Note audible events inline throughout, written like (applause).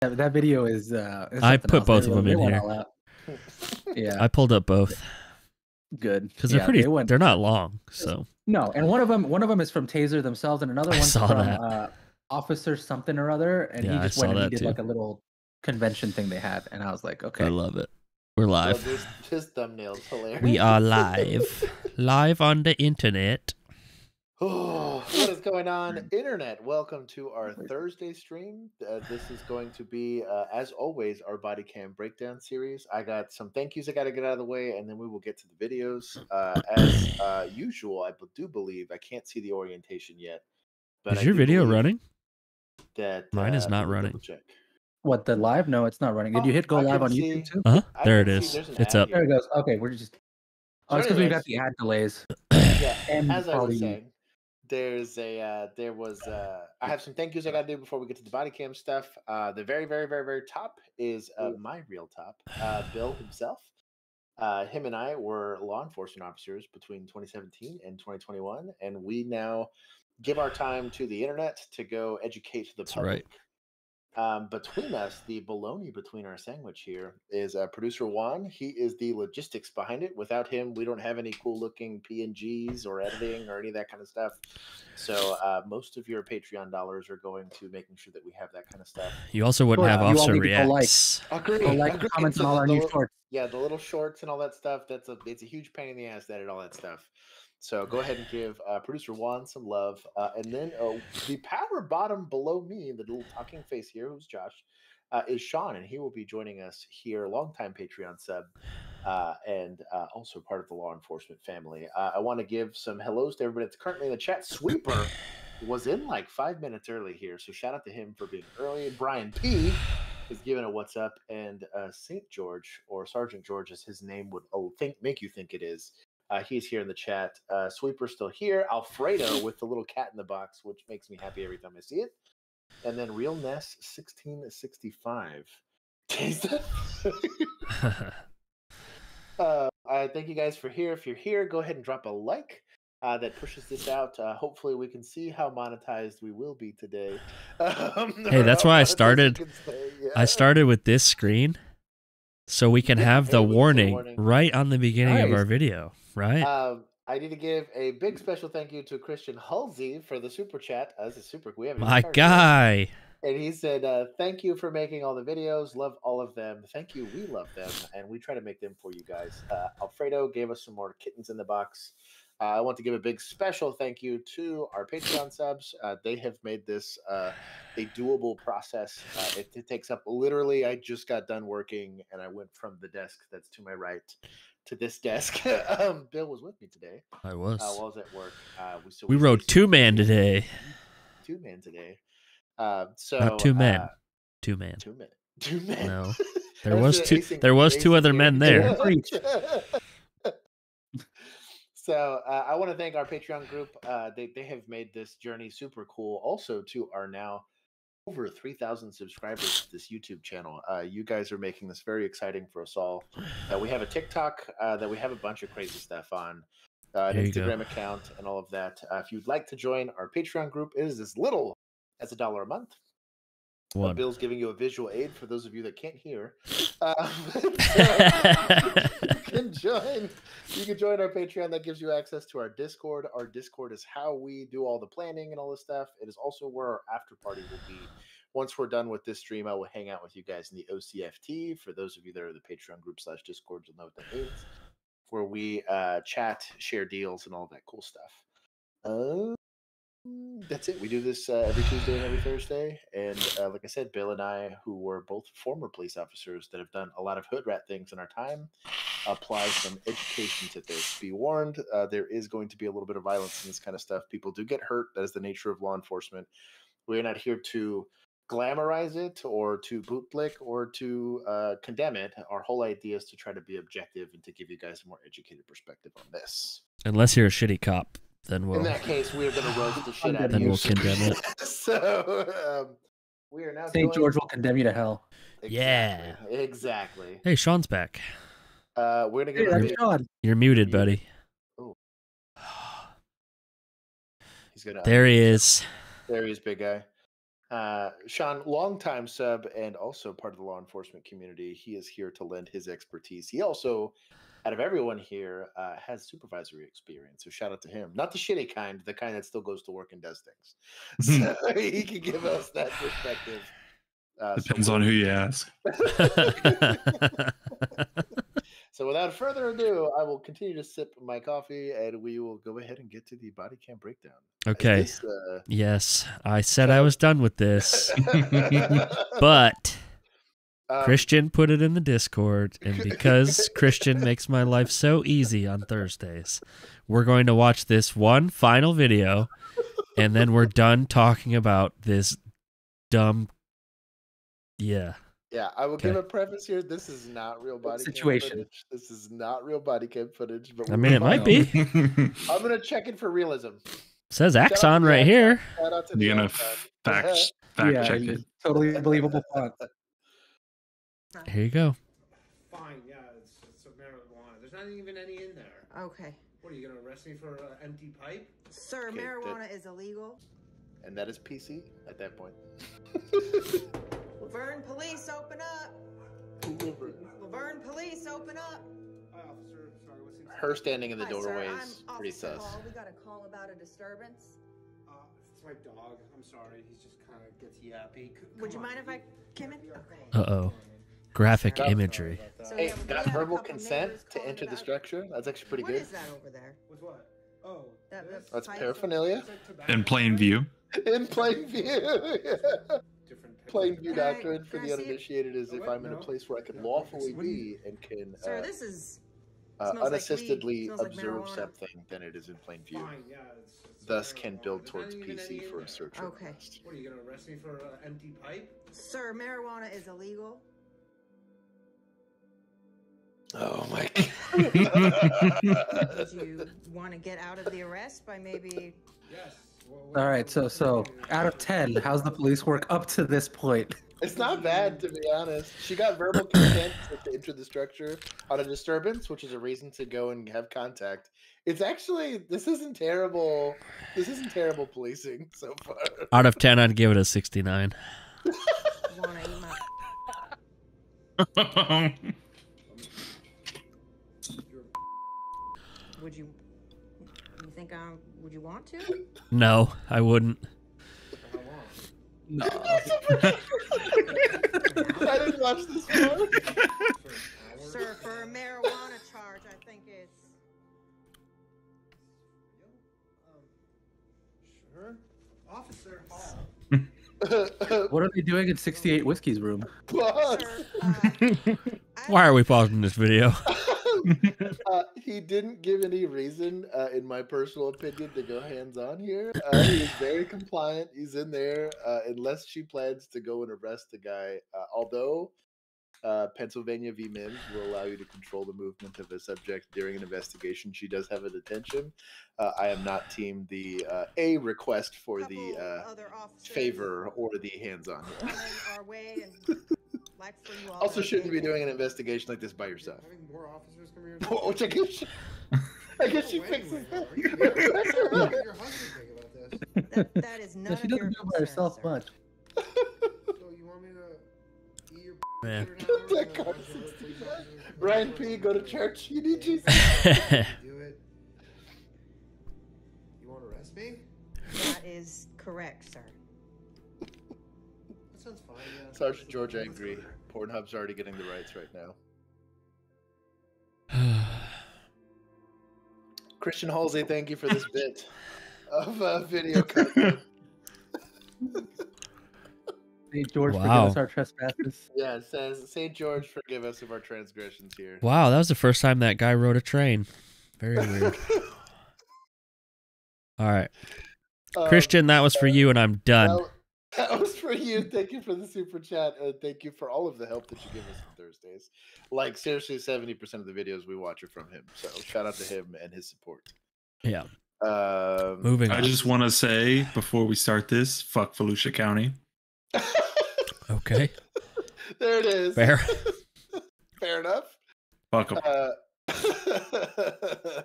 That, that video is. Uh, is I put else. both They- of them in here. (laughs) Yeah, I pulled up both good. because they're Yeah, pretty. they went- They're not long, so No, and one of them, one of them is from Taser themselves, and another I one's from that. Uh, Officer something or other, and Yeah, he just saw went and he did too. like a little convention thing they had, and I was like, okay, I love it. We're Well, live. this, this thumbnail's hilarious. We are live, (laughs) live on the internet. Oh, what is going on, internet? Welcome to our Thursday stream. Uh, this is going to be, uh, as always, our body cam breakdown series. I got some thank yous I got to get out of the way, and then we will get to the videos. Uh, as uh, usual, I do believe I can't see the orientation yet. Is I your video running? That Mine is uh, not running. double-check. what the live? No, it's not running. Did you Oh, hit go I live on see- YouTube too? Uh huh. There it can see is. there's an It's ad up. There it goes. Okay, we're just. Oh, So it's because we've got the ad delays. Yeah, And as I was saying, there's a uh, there was uh, I have some thank yous I got to do before we get to the body cam stuff. Uh, the very very very very top is uh, my real top, uh, Bill himself. Uh, him and I were law enforcement officers between 2017 and 2021, and we now give our time to the internet to go educate the That's public. right. Um, between us, the baloney between our sandwich here is uh, producer Juan. He is the logistics behind it. Without him, we don't have any cool looking PNGs or editing or any of that kind of stuff. So uh, most of your Patreon dollars are going to making sure that we have that kind of stuff. You also wouldn't Well, have you all Officer need to like. Agree. Go like, agree. comments So on all our the new shorts. Yeah, the little shorts and all that stuff. That's a it's a huge pain in the ass to edit all that stuff. So go ahead and give uh, producer Juan some love, uh, and then uh, the power bottom below me, the little talking face here, who's Josh, uh, is Sean, and he will be joining us here, longtime Patreon sub, uh, and uh, also part of the law enforcement family. I want to give some hellos to everybody that's currently in the chat. Sweeper was in like five minutes early here, so shout out to him for being early. Brian P is giving a what's up, and Saint George or Sergeant George, as his name would think make you think it is. Uh, he's here in the chat. Uh, Sweeper's still here. Alfredo with the little cat in the box, which makes me happy every time I see it. And then Real Ness 1665. (laughs) (laughs) Uh, I thank you guys for here. If you're here, go ahead and drop a like. Uh, that pushes this out. Uh, hopefully, we can see how monetized we will be today. (laughs) Um, Hey, that's why I started- stay, I started with this screen so we can Yeah, have the hey, we can see warning, warning. right on the beginning of our video, right? Um, I need to give a big special thank you to Christian Halsey for the super chat. Uh, this is super. We haven't My guy. And he said, uh, "Thank you for making all the videos. Love all of them. Thank you. We love them, and we try to make them for you guys." Uh, Alfredo gave us some more kittens in the box. Uh, I want to give a big special thank you to our Patreon subs. Uh, they have made this uh, a doable process. Uh, it, it takes up literally. I just got done working, and I went from the desk that's to my right to this desk. (laughs) um, Bill was with me today I was. uh, I was at work. Uh, we, so we we rode two super man busy. today. Two man today. Uh, so Not two men. Two man. two men. Two men. No. (laughs) There was two there was two other men game. there. (laughs) So uh, I want to thank our Patreon group. Uh, they they have made this journey super cool. Also, to our now over three thousand subscribers to this YouTube channel. Uh, you guys are making this very exciting for us all. Uh, we have a TikTok uh, that we have a bunch of crazy stuff on. Uh, an you go. Instagram account and all of that. Uh, if you'd like to join our Patreon group, it is as little as a dollar a month. Uh, Bill's giving you a visual aid for those of you that can't hear. (laughs) (laughs) So you (laughs) can join. You can join our Patreon. That gives you access to our Discord. Our Discord is how we do all the planning and all this stuff. It is also where our after party will be. Once we're done with this stream, I will hang out with you guys in the OCFT. For those of you that are the Patreon group slash Discord, you'll know what that means. Where we uh, chat, share deals, and all that cool stuff. Uh, that's it. We do this uh, every Tuesday and every Thursday. And uh, like I said, Bill and I, who were both former police officers that have done a lot of hood rat things in our time, apply some education to this. Be warned, uh, there is going to be a little bit of violence in this kind of stuff. People do get hurt. That is the nature of law enforcement. We're not here to glamorize it or to bootlick or to uh, condemn it. Our whole idea is to try to be objective and to give you guys a more educated perspective on this. Unless you're a shitty cop, then we'll In that case, we are going to roast the shit out of you. then we'll condemn it. (laughs) so um, we are now St. going- George will condemn you to hell. Yeah. Exactly, exactly. Hey, Sean's back. Uh, we're gonna Hey, give a Sean. You're muted, buddy. (sighs) he's gonna There he is. There he is, big guy. Uh, Sean, longtime sub and also part of the law enforcement community. He is here to lend his expertise. He also, out of everyone here, uh, has supervisory experience. So shout out to him. Not the shitty kind, the kind that still goes to work and does things. (laughs) So (laughs) he can give us that perspective. Uh, so Depends on who you ask. (laughs) So without further ado, I will continue to sip my coffee, and we will go ahead and get to the body cam breakdown. Okay. this, uh, Yes, I said I was done with this, but um, Christian put it in the Discord, (laughs) and because Christian makes my life so easy on Thursdays, we're going to watch this one final video, and then we're done talking about this dumb. Yeah. Yeah, I will give a preface here. This is not real body Situation. cam footage. This is not real body cam footage. But I mean, it might find be. (laughs) I'm gonna check it for realism. Says Axon right here. Shout out the You're gonna (laughs) fact fact yeah, check it. totally believable font. Here you go. Fine, yeah, it's, it's a marijuana. There's not even any in there. Okay. What are you gonna arrest me for an empty pipe? Sir, Okay, marijuana is illegal. and that is PC at that point. (laughs) Laverne police, open up. Laverne police, open up. Hi, officer. Sorry, what's the Her standing in the Hi, sir. doorway I'm is pretty Officer sus. Hall. We got a call about a disturbance. Uh, it's my dog. I'm sorry. He just kind of gets yappy. C- Would come you on, mind if I you- came in? Yeah, Okay. Uh-oh. come on. Graphic Got- imagery. That. So, Hey, yeah, got verbal consent to calling enter the structure. That's actually pretty What good. is that over there? With what? Oh, That- this? That's paraphernalia It's like tobacco, In plain view. (laughs) in plain view. Different plain view Can doctrine for the uninitiated is Oh, if I'm in a place where I can lawfully what do you- be and can Sir, uh, this is uh, smells like weed, unassistedly like observe marijuana. something, then it is in plain view. Fine, yeah, it's, it's Thus, can build towards not even any PC for a search Okay. request. What are you gonna arrest me for an empty pipe? Sir, marijuana is illegal. Oh my (laughs) Would god! you want to get out of the arrest by maybe? Yes. Well, All right, so so out of ten, how's the police work up to this point? it's not bad to be honest. She got verbal (coughs) consent to enter the structure on a disturbance, which is a reason to go and have contact. It's actually this isn't terrible. This isn't terrible policing so far. Out of 10, I'd give it a 69. (laughs) (laughs) think I? Would you want to? No, I wouldn't. No. (laughs) I didn't watch this one. For an hour? Sir, for a marijuana charge, I think it's. Um, sure. Officer Hall. What are they doing in 68 Whiskey's room? Pause. Sir, uh, (laughs) Why are we pausing this video? (laughs) (laughs) uh, he didn't give any reason, uh, in my personal opinion, to go hands on here. Uh, he is very (coughs) compliant. He's in there uh, unless she plans to go and arrest the guy. Uh, although uh, Pennsylvania v. Mimms will allow you to control the movement of a subject during an investigation, she does have a detention. Uh, I am not team the uh, a request for the couple uh, other favor or the hands on. (laughs) coming our way and like for you all. Also, shouldn't be doing an investigation like this by yourself. Having more officers come here. (laughs) Which I guess, she, (laughs) I guess she No way, fixes that. Your husband think about this? (laughs) That, that is none Yeah, she of doesn't your do it by herself sir. much. So you want me to eat your Man. dinner now, That and car watch your sits police together. officers come Ryan P, go to church. You need Jesus. Do it. You want to arrest me? That is correct, sir. Sergeant George Angry. Pornhub's already getting the rights right now. (sighs) Christian Halsey, thank you for this bit (laughs) of uh, video content. (laughs) Hey, George, Wow. forgive us our trespasses. yeah, it says St. George, forgive us of our transgressions here. wow, that was the first time that guy rode a train. Very weird. (laughs) All right. Um, Christian, that was for you, and I'm done. That, that was for you. Thank you for the super chat. And thank you for all of the help that you give us on Thursdays. Like, seriously, 70% of the videos we watch are from him. So, shout out to him and his support. Yeah. Um, Moving I on. just want to say before we start this, fuck Volusia County. Okay. (laughs) there it is. Fair. (laughs) Fair enough. Fuck 'em. Uh, (laughs)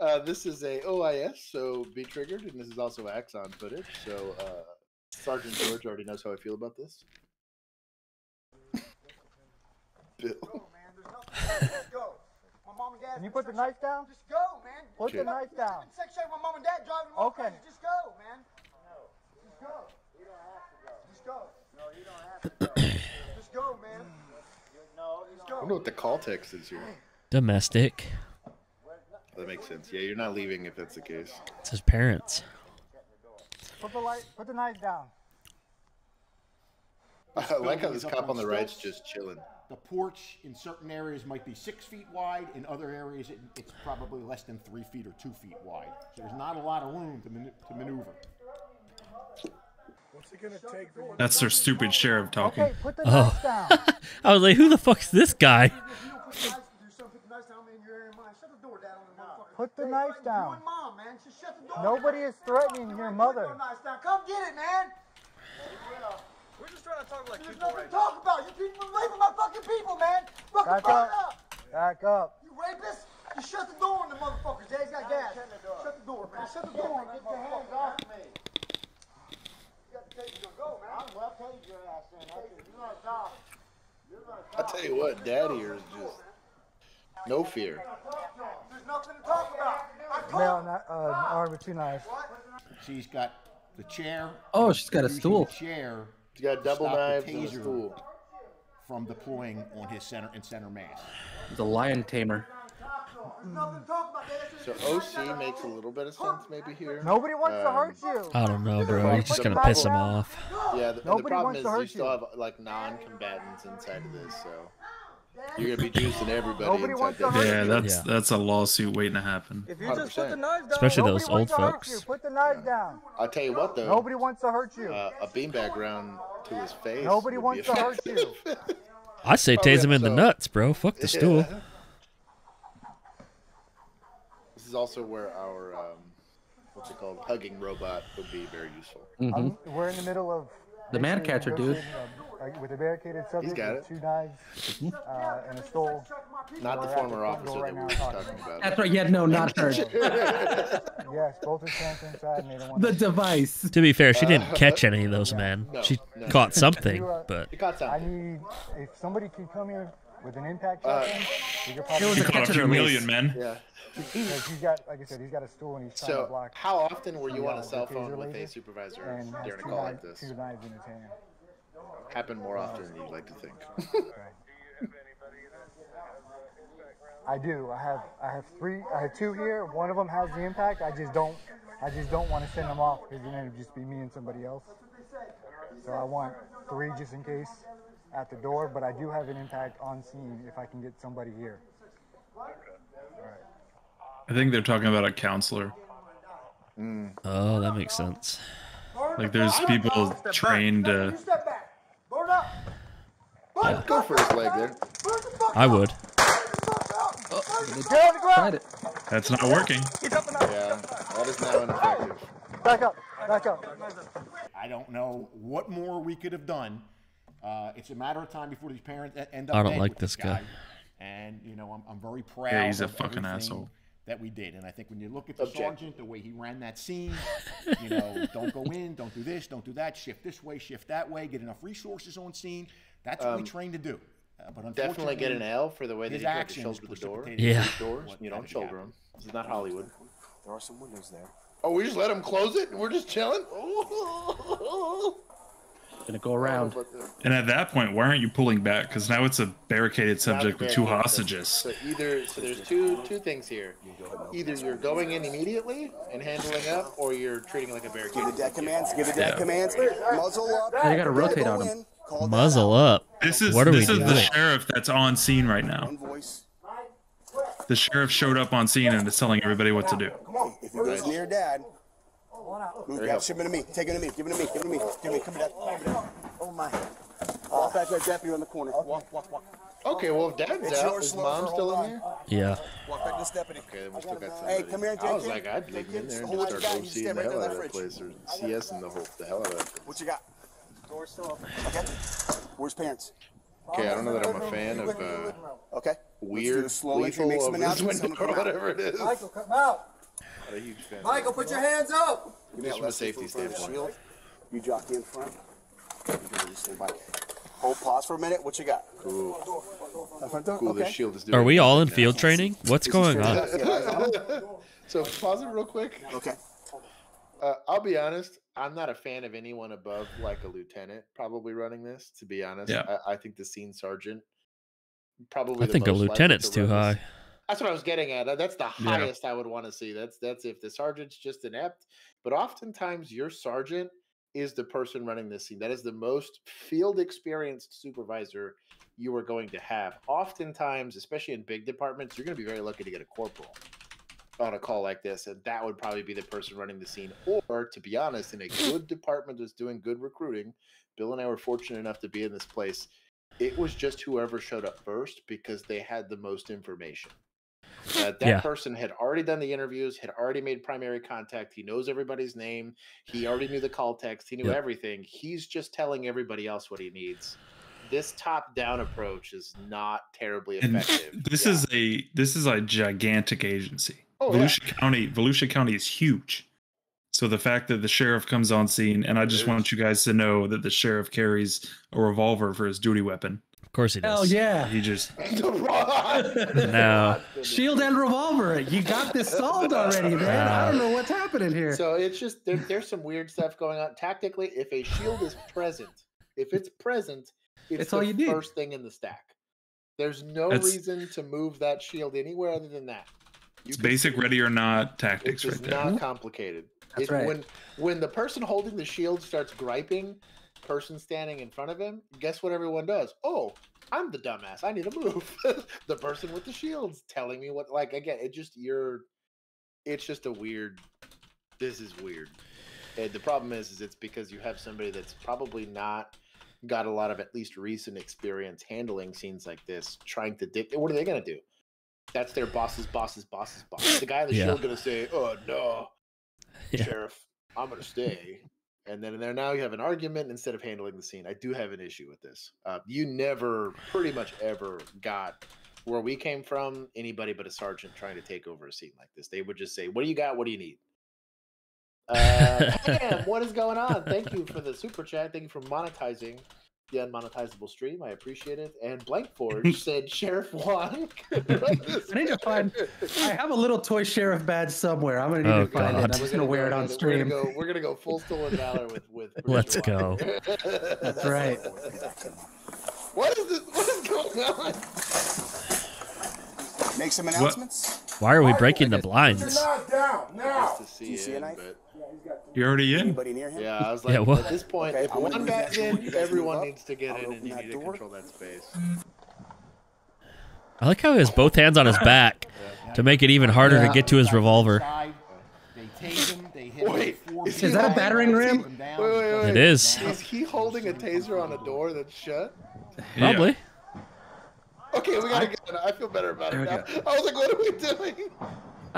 uh, this is a OIS, so be triggered, and this is also Axon footage. So uh, Sergeant George already knows how I feel about this. Bill. Can you put the knife down? Just go, man. Put Okay. the knife down. Sex shame my mom and dad driving them Okay. crazy. Just go, man. Just go. You don't have to go. Just go. No, you don't have to go. (coughs) Just go, man. No, just I go. wonder what the call text is here. Domestic. That makes sense. Yeah, you're not leaving if that's the case. It's his parents. Put the light. Put the knife down. (laughs) I like how this cop on on the right's just chilling. The porch in certain areas might be six feet wide. In other areas, it, it's probably less than three feet or two feet wide. So there's not a lot of room to, manu- to maneuver. What's it gonna take? That's their stupid sheriff talking. Okay, put the Oh. down. (laughs) I was like, who the fuck's this guy? Put the Hey, knife like, down. You and mom, man. Just shut the door. Nobody is threatening your mother. Put the knife down. Come get it, man. We're just trying to talk like There's people nothing right to talk about. You people are raping my fucking people, man. Fucking Back up. up. Back up. You rapist. You shut the door on the motherfuckers. Dad's got gas. Shut the door, man. Shut the door. Get your hands off me. You got to take your go, man. I'm well paid your ass, man. You're gonna die. You're gonna I tell you what, Dad here is just no fear. There's nothing to talk about. I Male, not, uh, armed with two knives. She's got the chair. Oh, she's got a stool. The chair She's got double Stop knives and a taser. stool. from deploying on his center and center mass. The lion tamer. There's nothing to talk about. Dad. So OC makes a little bit of sense maybe here. Nobody wants to Um, hurt you. I don't know, bro. You're just gonna piss knife him off. Yeah, the, and the Nobody problem wants is to you hurt still have like non-combatants inside of this, so you're gonna be juicing everybody Nobody wants to hurt Yeah, you. that's Yeah. that's a lawsuit waiting to happen. If you just put the knife down, Especially Nobody those wants old to hurt folks. you. Put the knife down. I'll tell you what though, Nobody wants to hurt you. uh, a beanbag round to his face. Nobody would wants be to hurt you. (laughs) I say Oh, tase yeah, him in the nuts, bro. Fuck the stool. This is also where our um, what's it called, hugging robot would be very useful. hmm Um, we're in the middle of The man catcher, dude. negotiating a- a- with a barricaded subject got it. two knives uh, and a stole. Not the former officer door that we now were just talking. talking about. That's right. Yeah, no, not (laughs) her. Yes, both are transfer inside and they don't want the device. To be fair, she didn't catch any of those men. No, She no. caught (laughs) something, uh, but You caught I something. need if somebody could come here with an impact Uh, shotgun. we could probably. You a caught catch a and few million men. Yeah. because he's got, like I said, he's got a stool and he's trying to So, block. how often were you on uh, a cell phone with a supervisor and during a call like knives, this? two knives in his hand. Happen more often than you'd like to think. Right. I do. I have I have three. I have two here. One of them has the impact. I just don't. I just don't want to send them off because then it'd just be me and somebody else. So I want three just in case at the door. But I do have an impact on scene if I can get somebody here. I think they're talking about a counselor. Mm. oh, that makes sense. Like there's people trained to. step back. Burn up. Burn the Go for his leg there. Burn the fuck I would. Burn the oh, fuck up. Burn the Get on the ground. It. That's not working. Yeah, that is now ineffective. Back up. Back up. I don't know what more we could have done. Uh, it's a matter of time before these parents end up. I don't like with this guy. And you know, I'm, I'm very proud. Yeah, he's a of fucking asshole. That we did, and I think when you look at the Object. sergeant, the way he ran that scene, (laughs) you know, don't go in, don't do this, don't do that, shift this way, shift that way, get enough resources on scene. That's what we trained to do. Uh, but Definitely get an unfortunately, L for the way that his he tried to actions shoulder the door. precipitated Yeah. Doors, you don't to shoulder happen. them. This is not Hollywood. There are some windows there. Oh, we just let him close it and we're just chilling? (laughs) Gonna go around. And at that point, why aren't you pulling back? Because now it's a barricaded subject with two hostages. So either so there's two two things here. Either you're going in immediately and handling up, or you're treating it like a barricade. Give the deck commands. Give the deck Yeah. commands. Muzzle up. Now you gotta rotate go on 'em. in. Call that Muzzle up. This is What are we this is the sheriff that's on scene right now. The sheriff showed up on scene and is telling everybody what to do. Come on. If he goes near dad, move you that. go. Ship him to me. Take him to me. Give him to me. Give him to me. Give me. Come here, dad. Come here, dad. Oh my. Walk back that deputy on the corner. Walk, walk, walk. Okay, well if dad's It's out, is slow, mom still in here? Yeah. Walk back to this deputy. Okay, then we still got Hey, somebody. come here and I was like, I'd leave him in there and Hold just what start you got. You OCing the hell out of that that place, or CS in the whole the hell out of that place. What you got? Door still open. Okay. Where's parents? Okay, I don't know that I'm a fan of uh, Okay. weird, Let's do the slow entry. lethal Make some over this announcements. window Someone or whatever it is. Michael, come out. Not a huge fan. Michael, put your hands up. Give me Just that from a safety foot for standpoint. shield. You jockey in front. You can just stand by. Hold pause for a minute. What you got? Cool. That front door? Cool. This Okay. shield is doing. Are we all in field now. training? What's Is going on? straight up? Yeah, eyes (laughs) on. so pause it real quick. Okay. Uh, I'll be honest. I'm not a fan of anyone above like a lieutenant probably running this. To be honest, Yeah. I, I think the scene sergeant probably. I the think a most likely lieutenant's to too run this. high. That's what I was getting at. That's the Yeah. highest I would want to see. That's that's if the sergeant's just inept. But oftentimes, your sergeant is the person running this scene. That is the most field experienced supervisor you are going to have. Oftentimes, especially in big departments, you're going to be very lucky to get a corporal on a call like this, and that would probably be the person running the scene. Or, to be honest, in a good (laughs) department that's doing good recruiting, Bill and I were fortunate enough to be in this place. It was just whoever showed up first because they had the most information. Uh, that Yeah. person had already done the interviews, had already made primary contact. He knows everybody's name. He already knew the call text. He knew Yep. everything. He's just telling everybody else what he needs. This top-down approach is not terribly And effective. (laughs) this Yeah. is a this is a gigantic agency. Oh, yeah. Volusia County, Volusia County is huge. So the fact that the sheriff comes on scene, and I just want you guys to know that the sheriff carries a revolver for his duty weapon. Of course he Hell does. yeah. He just (laughs) No. Shield and revolver. You got this solved already, man. I don't know what's happening here. So it's just there, there's some weird stuff going on. Tactically, if a shield is present, if it's present, it's, It's the all you need. first thing in the stack. There's no That's- reason to move that shield anywhere other than that. You it's basic ready or not tactics just right there. It's not complicated. That's It- right. When when the person holding the shield starts griping, person standing in front of him, guess what everyone does? Oh, I'm the dumbass. I need to move. (laughs) the person with the shield's telling me what. Like again, it just you're. It's just a weird. This is weird. And the problem is, is it's because you have somebody that's probably not got a lot of at least recent experience handling scenes like this, trying to dictate. What are they gonna do? That's their boss's boss's boss's boss. The guy in the Yeah. shield gonna say, "Oh no, (laughs) Yeah. sheriff, I'm gonna stay." And then there now you have an argument instead of handling the scene. I do have an issue with this. Uh, you never, pretty much ever, got where we came from anybody but a sergeant trying to take over a scene like this. They would just say, "What do you got? What do you need?" Uh, (laughs) Pam, what is going on? Thank you for the super chat. Thank you for monetizing the unmonetizable stream. I appreciate it. And Blank Forge (laughs) said, "Sheriff Juan." (laughs) I need to find. I have a little toy sheriff badge somewhere. I'm gonna need Oh, to find God. it. I'm just gonna wear it on We're stream. gonna go, we're gonna go full stolen (laughs) valor with with. Let's producer go. Juan. That's right. What is this? What is going on? Make some announcements. Why are we breaking the You're blinds? not down now. Nice to Do you see see a knife? but You're already in. Anybody near him? yeah, I was like, (laughs) Yeah, like, what? at this point, Okay, if I'm gonna one guy's in, everyone needs to get I'll in, and you that need to control that space. I like how he has both hands on his back to make it even harder to get to his revolver. They tase him. They hit him with Wait, is Is that a battering ram? him Wait, wait, wait. It is. Is he holding a taser on a door that's shut? Probably. Okay, we gotta get it. I feel better about it now. I was like, what are we doing?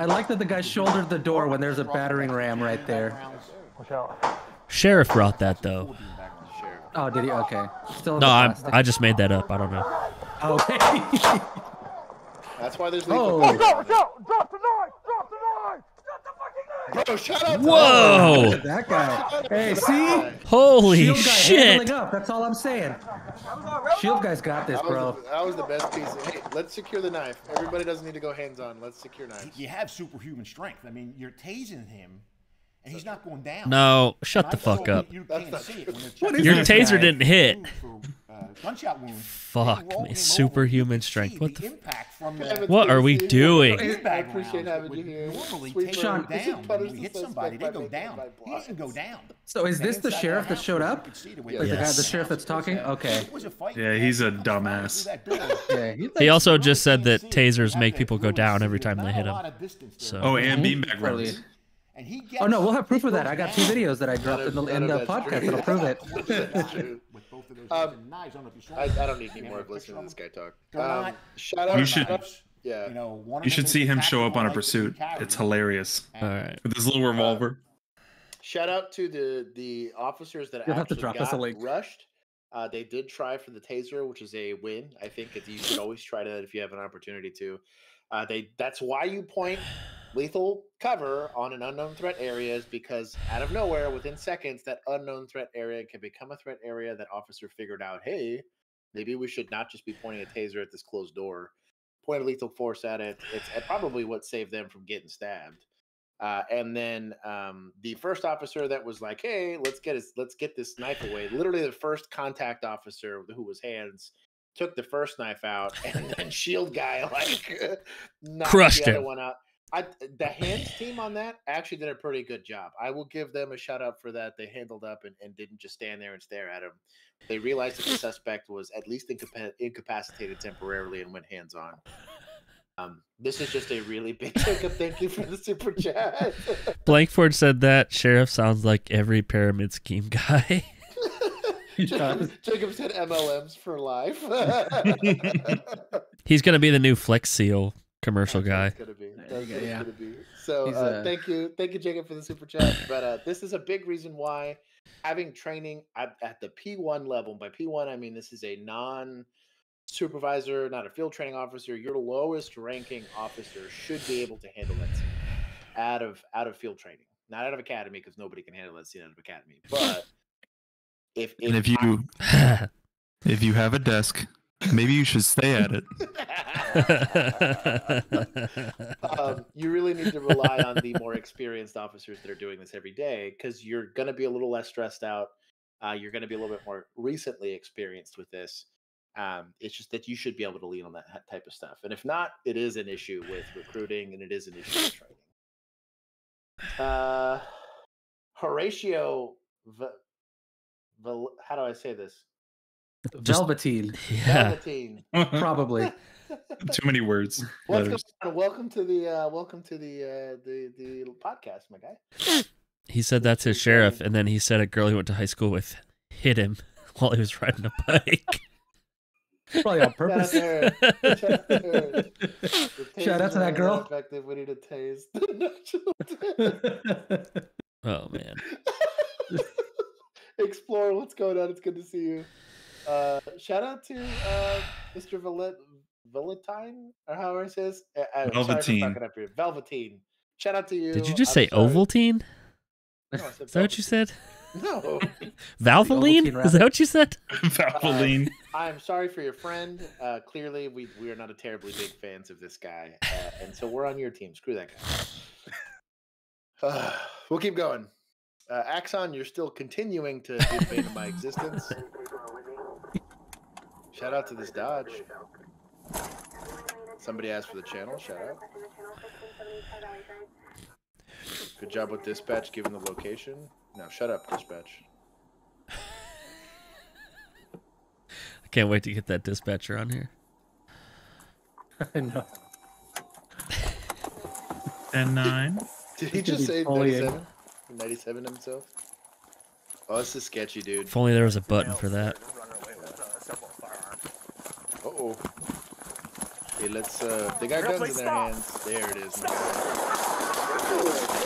I like that the guy shouldered the door when there's a battering ram right there. Sheriff brought that though. Oh, did he? Okay. Still. No, I'm. I just made that up. I don't know. Okay. (laughs) That's why there's Oh. lethal. Drop the knife! Drop the knife! Drop the fucking knife! Bro, shout out to Whoa! that guy. Hey, see? Holy Shield guy shit! handling up. That's all I'm saying. Shield guy's got this, That was, bro. the, that was the best piece. Of, hey, let's secure the knife. Everybody doesn't need to go hands on. Let's secure knives. You have superhuman strength. I mean, you're tasing him, and he's not going down. No, shut the fuck up. You That's can't not see it true. when the What chest is Your taser guy? didn't hit. For, gunshot wound. Fuck It me. him over. You Superhuman strength. What the? Impact from the What are we doing? I appreciate having you here. Normally take Sean, him This is down. punish When we hit somebody, they go down. He didn't go down. So is this the sheriff that showed up? could see the Like the guy, the sheriff that's talking? Okay. It was a fight. Yeah, he's a He was fighting dumbass. through that door. (laughs) Yeah. He, He also just said that Can't see it. You tasers make people go down every time they hit a him. lot of distance there. So- Oh, and Mhm. beanbag Totally. runs. And he gets, Oh no, we'll have proof of that. I got two videos that I dropped in the, in the podcast that'll prove it. That's true. With both of those Um, knives. I don't know if you saw I. I don't need any more of listening to this guy talk. Um, shout out. You should- shout out- Yeah. You know, one You should see him show up on a knife that he pursuit. It's hilarious. And All right. With his little revolver. Shout out to the the officers that You'll have to actually drop us a got link. rushed. Uh, they did try for the taser, which is a win. I think if you should always try that if you have an opportunity to. Uh, they that's why you point lethal cover on an unknown threat area is because out of nowhere, within seconds, that unknown threat area can become a threat area that officer figured out, hey, maybe we should not just be pointing a taser at this closed door. Point a lethal force at it. It's uh, probably what saved them from getting stabbed. Uh, and then um, the first officer that was like, "Hey, let's get his, let's get this knife away." Literally, the first contact officer who was hands took the first knife out, (laughs) and then shield guy like (laughs) Crushed the other him. one out. I, the hands team on that actually did a pretty good job. I will give them a shout out for that. They handled up and, and didn't just stand there and stare at him. They realized that the (laughs) suspect was at least incapa- incapacitated temporarily and went hands on. Um, this is just a really big (laughs) Jacob. Thank you for the super chat. (laughs) Blankford said that sheriff sounds like every pyramid scheme guy. Jacob, Jacob said MLMs for life. He's gonna be the new Flex Seal commercial guy. Gonna be. That's go, yeah. So uh, uh, thank you, thank you, Jacob, for the super chat. (coughs) But uh, this is a big reason why having training at, at the P1 level. By P1, I mean this is a non supervisor, not a field training officer. Your lowest ranking officer should be able to handle it out of out of field training, not out of academy, because nobody can handle that scene out of academy. But (laughs) if And if I- you (laughs) if you have a desk, maybe you should stay at it. um, you really need to rely on the more experienced officers that are doing this every day because you're going to be a little less stressed out. Uh, you're going to be a little bit more recently experienced with this. Um, it's just that you should be able to lean on that type of stuff. And if not, it is an issue with recruiting and it is an issue with training. Uh, Horatio, v- Vel- how do I say this? Velveteen, yeah. Velveteen. (laughs) probably. (laughs) Too many words. What's Letters. going on? Welcome to the uh, welcome to the uh, the the podcast, my guy. (gasps) He said that's his sheriff, and then he said a girl he went to high school with hit him (laughs) while he was riding a bike. Probably on purpose. to her. Shout out to her. Shout out to that girl. Effective. We need to tase. the natural oh man. Explore what's going on. It's good to see you. Uh, shout out to uh, Mr. Valet Valentine, or however it says. Uh, uh, sorry for Velveteen. fucking up. Velveteen. Shout out to you. Did you just I'm say sorry. Ovaltine? No, (laughs) Is that what you said? (laughs) No. (laughs) Valvoline? Is that what you said? Valvoline. I'm sorry for your friend. Uh, clearly, we we are not a terribly big fans of this guy, uh, and so we're on your team. Screw that guy. Uh, (sighs) we'll keep going. Uh, Axon, you're still continuing to invade my existence. Shout out to this Dodge. Somebody asked for the channel. Shout out. Good job with dispatch, given the location. Now, shut up, dispatch. I can't wait to get that dispatcher on here. (laughs) I know. And nine. (laughs) Did he just say 97? 97 himself? Oh, this is sketchy, dude. If only there was a button for that. Oh. Hey, let's. uh They got guns in their hands. There it is. my.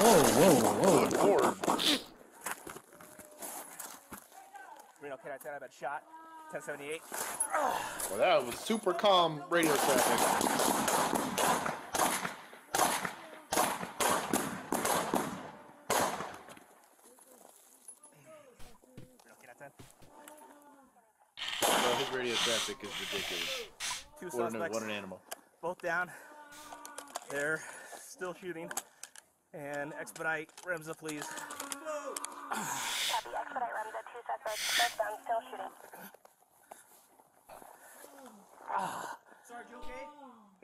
Whoa, whoa, whoa. Good lord. Reno, can I tell you about shot? 1078. Well, that was super calm radio traffic. Reno, can I tell? Well, his radio traffic is ridiculous. Two What an, what an animal. both down. They're still shooting. And expedite REMSA, please.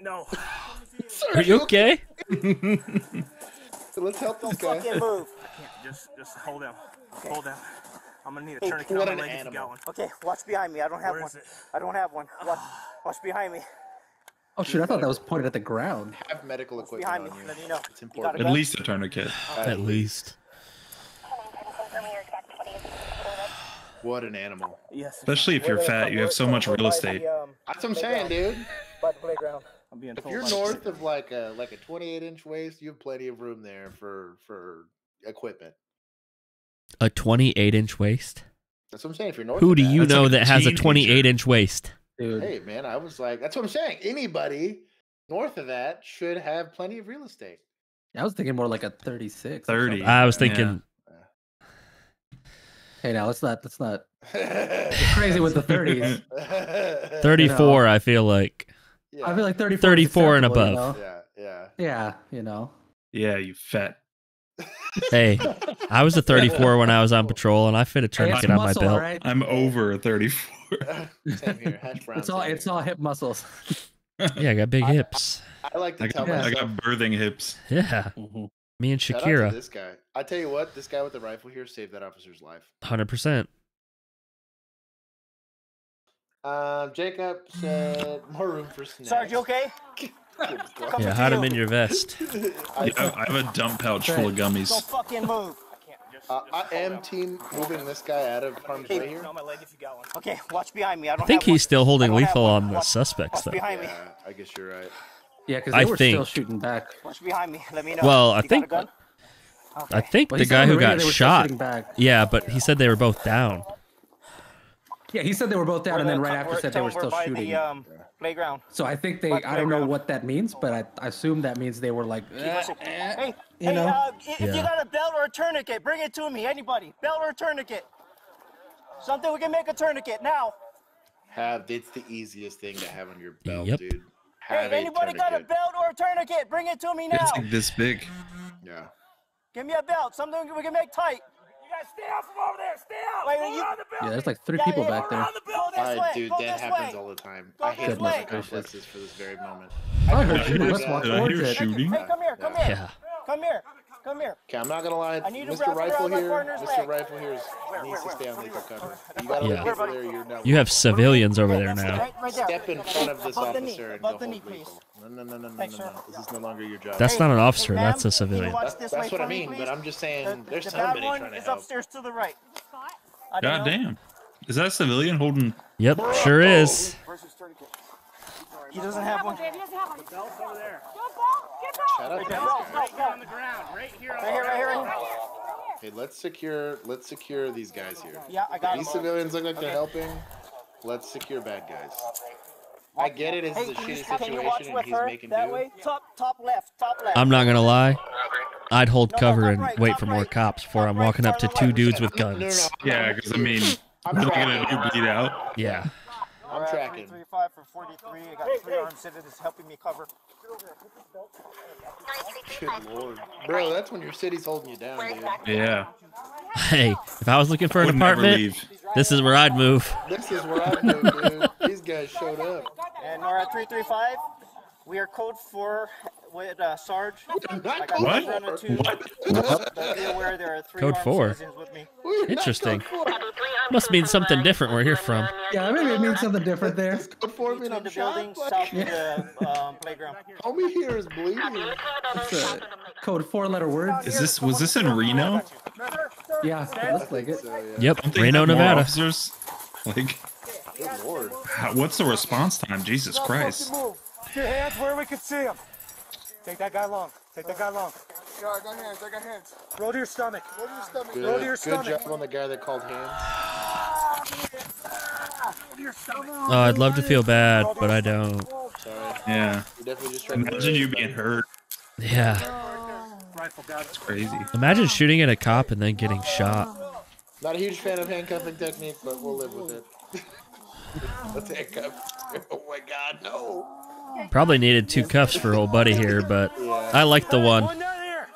No. Are you okay? (laughs) So let's help this guy. Fucking move. Just, just hold down. Hold down. I'm gonna need a Hey, tourniquet what on my an leg if you got animal. one. Okay, watch behind me. I don't have Where one. is it? I don't have one. Watch, (sighs) watch behind me. Oh shoot! I thought that was pointed at the ground. Have medical equipment behind me. you. Let me know. It's important. At least a tourniquet. At least. What an animal. Yes. Especially if you're fat, you have so much real estate. um, That's what I'm saying, dude. By the playground. I'm being told If you're north of like a like a 28 inch waist, you have plenty of room there for for equipment. A 28 inch waist? That's what I'm saying. If you're north, Who do that- you That's know like a that has a teenager. 28 inch waist? Dude, Hey man, I was like, that's what I'm saying. Anybody north of that should have plenty of real estate. I was thinking more like a 36. 30. I was Yeah. thinking, Hey, now let's not let's not (laughs) crazy with the 30s. (laughs) 34, I feel like. I feel like 34. 34 and acceptable, you above. know? Yeah, yeah. Yeah, you know. Yeah, you fat. Hey, I was a 34 when I was on patrol, and I fit a Hey, it's tourniquet on my belt. alright? I'm over 34. (laughs) Same here. It's all same it's all hip muscles. Yeah, I got big hips. I like to I tell got, I got birthing hips. Yeah, me and Shout out to Shakira, this guy. I tell you what, this guy with the rifle here saved that officer's life. 100%. Um, Jacob said more room for snacks. Sarge, you okay? (laughs) Yeah, hide them in your vest. (laughs) I, I, I have a dump pouch full of gummies. Don't gummies. fucking move. uh, I am team moving this guy out of harm's way here. my leg if you got one. Okay, watch behind me. I don't I think have one. he's still holding I don't have lethal on the Watch- suspects, Watch though. behind me. Yeah, I guess you're right. Yeah, because I they were still think- shooting back. Watch behind me. Let me know. Well, I You think- a gun? I think Well, the guy who got they were still shot. back. Yeah, but he said they were both down. Yeah, he said they were both down, We're and then right co- after said they were still by shooting. The, um, playground. So I think they, By I don't know what that means, but I, I assume that means they were like, "Eh, eh," Hey, you hey, know? uh, if Yeah. you got a belt or a tourniquet, bring it to me. Anybody, belt or a tourniquet. Something we can make a tourniquet now. Have it's the easiest thing to have on your belt, Yep. dude. Have a anybody got a belt or a tourniquet? Bring it to me now. It's like this big. Yeah. Give me a belt. Something we can make tight. You guys stay out from over there. Stay out. Wait, you, yeah, there's like three Yeah, people yeah, back there. Go this Alright, dude, go that happens way. all the time. Go I hate this those way. complexes for this very moment. I heard uh, Did I shooting. hear- Let's walk did I towards hear it. shooting? Hey, come here. Come here. Yeah. Come here. Come here. Okay, I'm not gonna lie. I need Mr. wrap Rifle here, Mr. leg. Rifle here is, needs to stay on lethal cover. You gotta Yeah. leave over there. You're now. You have civilians over there now. Right, right there. Step in front of this Above the knee. officer and Above go the knee, please. lethal. No, no, no, no, no, Thanks, no, sir. no. This is no longer your job. That's not an officer. ma'am, That's a civilian. watch That's, that's what I for me, mean, but? I'm just saying The- there's the somebody trying to is help. upstairs to the right. God damn. Is that a civilian holding? Yep, sure is. He doesn't have one. Shout out to these guys. Right here, right here, right here. Okay, let's secure let's secure these guys here. Yeah, I got These him. civilians look like they're helping. Let's secure bad guys. I get it. It's Hey, a shitty can you watch situation, and he's making that do. way? Top, top left, top left. I'm not gonna lie. I'd hold No, no, cover top and right, wait top for more cops before I'm Top right, walking up to two left. dudes with No, no, no, guns. Yeah, because I mean, I'm we're not gonna do bleed out. Yeah. I'm tracking. Three five for 43. I got three armed citizens helping me cover. Good lord, bro, that's when your city's holding you down, dude. Yeah. Hey, if I was looking for an apartment, leave. this is where I'd move. This is where I'd move, dude. These guys showed up. And NORAD 335, we are code 4 with uh, Sarge. I What? one or two. What? But be aware there are three Code four. citizens with me. Interesting. Must mean something different where you're from. Yeah, maybe it means something different there. Good for me, and I'm the shot. buildings, Like, south of the um, playground. homie here is bleeding. It's a code four letter word. Is this was this in Reno? Yeah, it looks like it. So, yeah. Yep, Reno, Nevada. Officers? Like, Good lord. what's the response time? Jesus Christ. Move. Your hands where we can see them. Take that guy long. Take that guy long. Yeah, I got hands. I got hands. Roll to your stomach. Roll to your stomach. Good, Roll to your good stomach. job on the guy that called hands. Roll to your stomach. Oh, I'd love to feel bad, but I don't. Sorry. Yeah. You definitely just tried to Imagine you being hurt. Yeah. Rifle got it. It's crazy. Imagine shooting at a cop and then getting shot. Not a huge fan of handcuffing technique, but we'll live with it. (laughs) Let's handcuff. (laughs) Oh my god, no. Probably needed two cuffs for old buddy here, but I like the one. One down here.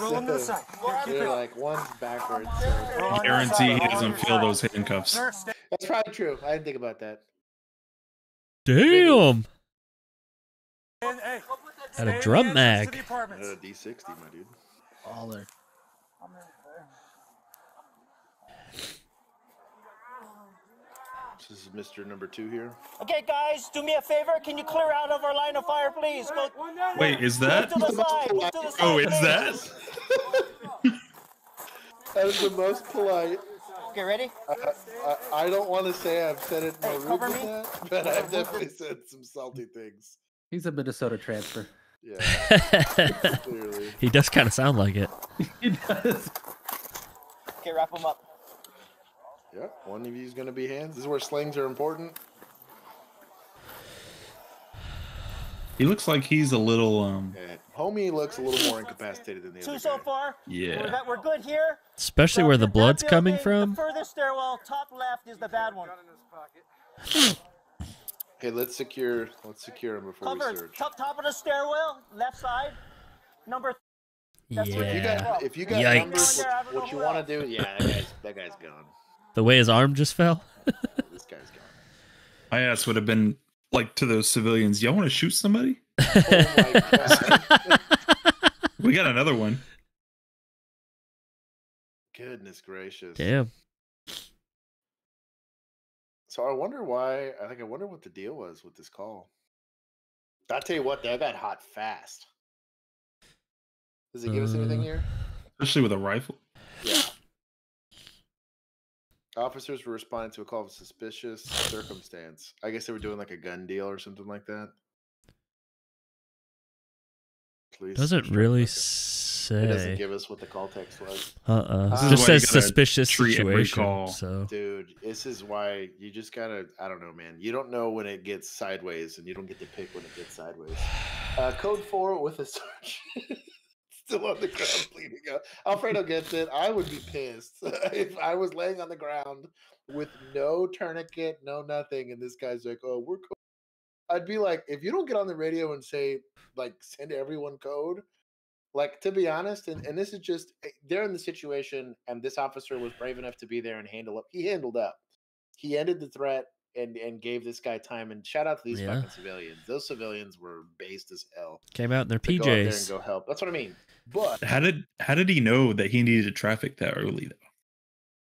Roll him to the side. You're like one's backwards. So. Roll on that Guarantee he doesn't feel those handcuffs. That's probably true. I didn't think about that. Damn. in. Hey, Had a drum mag. to the apartments. Uh, D60, my dude. Baller. This is Mr. Number Two here. Okay, guys, do me a favor. Can you clear out of our line of fire, please? Go, Wait, is move that? to the side. Move to the side. (laughs) Oh, is please. that? That is the most polite. Okay, ready? I, I, I don't want to say I've said it in Hey, a cover me. that, but I've definitely said some salty things. He's a Minnesota transfer. Yeah, (laughs) clearly. he does kind of sound like it. (laughs) He does. Okay, wrap him up. Yeah, one of you is going to be hands. This is where slings are important. He looks like he's a little um. Yeah. Homie looks a little more incapacitated than the Two other so guy. far. Yeah. We're, we're good here. Especially So where the that blood's coming building, from. The furthest stairwell, top left, is the bad one. Okay, let's secure. Let's secure him before we Cover search. top, top of the stairwell, left side. Number. That's where If you Yeah. got, if you got Yikes. numbers, what, what you want to do? Yeah, that guy's, that guy's gone. The way his arm just fell. (laughs) This guy's gone. My ass would have been like to those civilians. Y'all want to shoot somebody? (laughs) Oh my god! (laughs) We got another one. Goodness gracious. Damn. So I wonder why. I think I wonder what the deal was with this call. I tell you what, that got hot fast. Does it give us anything Uh, here? Especially with a rifle. Yeah. Officers were responding to a call of suspicious circumstance. I guess they were doing like a gun deal or something like that. Police Doesn't instruct- really okay. It doesn't say. give us what the call text was. Uh uh This It is just says suspicious situation. call. So Dude, this is why you just gotta, I don't know, man. You don't know when it gets sideways and you don't get to pick when it gets sideways. Uh, code four with a (laughs) search. Still on the ground (laughs) bleeding out. Alfredo gets it. I would be pissed (laughs) if I was laying on the ground with no tourniquet, no nothing, and this guy's like, oh, we're co-. I'd be like, if you don't get on the radio and say, like, send everyone code, like to be honest, and, and this is just eh, they're in the situation, and this officer was brave enough to be there and handle up. He handled up. He ended the threat and and gave this guy time. And shout out to these Yeah. fucking civilians. Those civilians were based as hell. came out in their PJs. go out there and go help. That's what I mean. But How did how did he know that he needed to traffic that early though?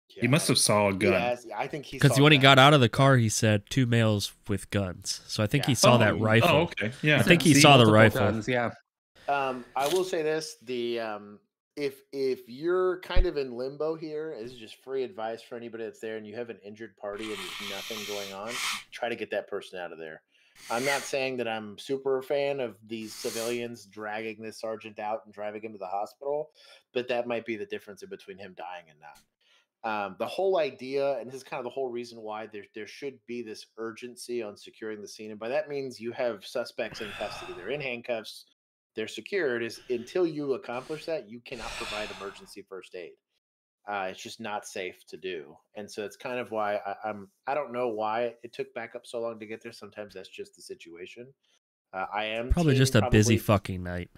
He must have saw a gun. Yes, I think he Because saw when he got out of the car, he said two males with guns. So I think he saw Oh, that rifle. Oh, okay. Yeah. I think he See saw the rifle. guns, yeah. Um, I will say this: the um, if if you're kind of in limbo here, this is just free advice for anybody that's there, and you have an injured party and there's nothing going on. Try to get that person out of there. I'm not saying that I'm super fan of these civilians dragging this sergeant out and driving him to the hospital, but that might be the difference in between him dying and not. Um, the whole idea, and this is kind of the whole reason why there there should be this urgency on securing the scene, and by that means you have suspects in custody. They're in handcuffs they're secured is until you accomplish that you cannot provide emergency first aid uh, it's just not safe to do and so it's kind of why I, i'm i don't know why it took backup so long to get there sometimes that's just the situation uh, i am Probably just a busy fucking night.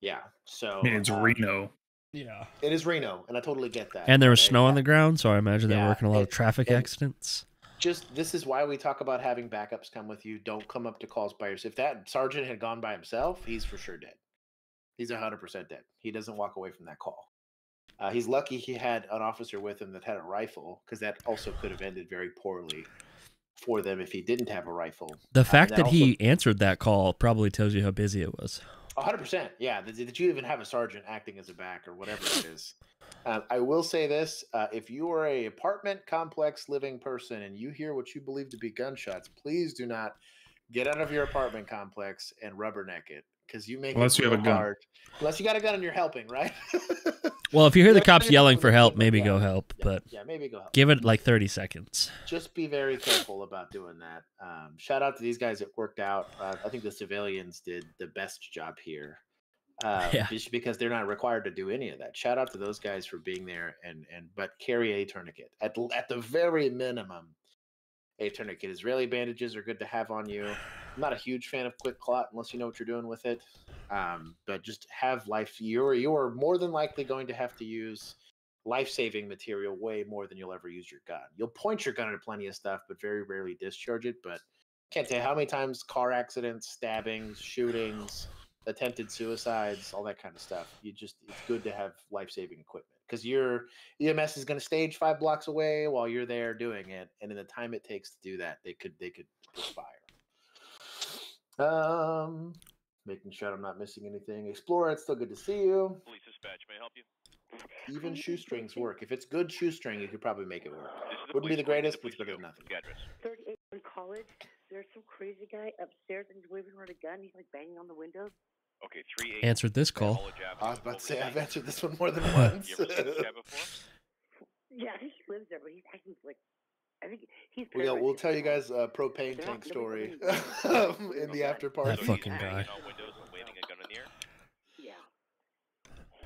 yeah so I it's uh, Reno. Yeah. it is reno and i totally get that And there was right? snow on the ground, so I imagine they're Yeah, working a lot of traffic and- accidents. Just this is why we talk about having backups come with you. Don't come up to calls by yourself. If that sergeant had gone by himself, he's for sure dead. He's hundred percent dead. He doesn't walk away from that call. Uh, he's lucky he had an officer with him that had a rifle because that also could have ended very poorly for them if he didn't have a rifle. The Uh, fact that also- he answered that call probably tells you how busy it was. Hundred percent, yeah. That, that you even have a sergeant acting as a back or whatever it is. Um, I will say this: uh, if you are a apartment complex living person and you hear what you believe to be gunshots, please do not get out of your apartment complex and rubberneck it because you make Unless it you have a gun. hard. Unless you got a gun and you're helping, right? (laughs) Well, if you hear the cops yelling for help, maybe go help, Yeah, but yeah, maybe go help. give it like 30 seconds. just be very careful about doing that. Um, shout out to these guys that worked out. Uh, I think the civilians did the best job here, uh, (laughs) Yeah. just because they're not required to do any of that. Shout out to those guys for being there and and but carry a tourniquet at at the very minimum. A tourniquet. Israeli bandages are good to have on you. I'm not a huge fan of QuikClot unless you know what you're doing with it. Um, but just have life. You're you're more than likely going to have to use life-saving material way more than you'll ever use your gun. You'll point your gun at plenty of stuff, but very rarely discharge it. But can't tell you how many times car accidents, stabbings, shootings, attempted suicides, all that kind of stuff. You just it's good to have life-saving equipment because your EMS is going to stage five blocks away while you're there doing it, and in the time it takes to do that, they could they could expire. Um, making sure I'm not missing anything. Explorer, it's still good to see you. Police dispatch, may I help you? Even shoestrings work. If it's good shoestring, you could probably make it work. This is the Wouldn't be the greatest, but it's better than nothing. Address. 38 in college. There's some crazy guy upstairs and he's waving around a gun. He's like banging on the windows. Okay, three eight. Answered this call. I was about to say I've answered this one more than once. You ever seen this guy (laughs) before? Yeah, he lives there, but he's acting like I think he's. We'll, we'll tell you guys a propane They're tank not- story they're (laughs) not in the after party. That fucking guy. on windows and waving a gun in the air. Yeah.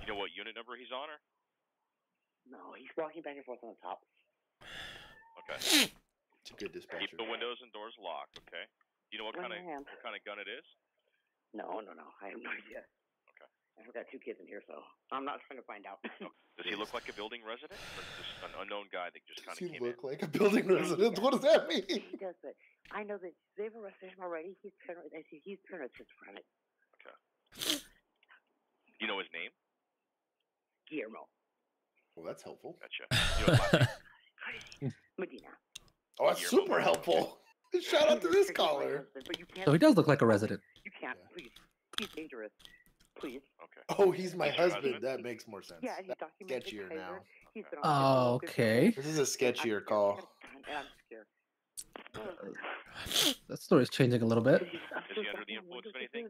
You know what unit number he's on, or? No, he's walking back and forth on the top. Okay. (sniffs) It's a good dispatcher. Keep the windows and doors locked. Okay. You know what kind of what kind of gun it is? No, no, no. I have no (laughs) idea. Okay. I've got two kids in here, so I'm not trying to find out. (laughs) Does he look like a building resident, or just an unknown guy that just kind Does of he came look like a building resident? What does that mean? he does, but I know that they've arrested him already. He's paranoid. I see he's paranoid schizophrenic. in? Okay. You know his name? Guillermo Well, that's helpful. Gotcha. You know his? (laughs) Medina. Oh, that's super helpful. Shout out to this caller. But you oh, can't. So he does look like a resident. You can't. Please. He's dangerous. Please. Okay. Oh, he's my Is your husband. husband? That makes more sense. Yeah, he's That's documented. sketchier behavior. now. He's been on Oh, okay. This is a sketchier call. I'm scared. (sighs) That story's changing a little bit. Is he under the influence of anything?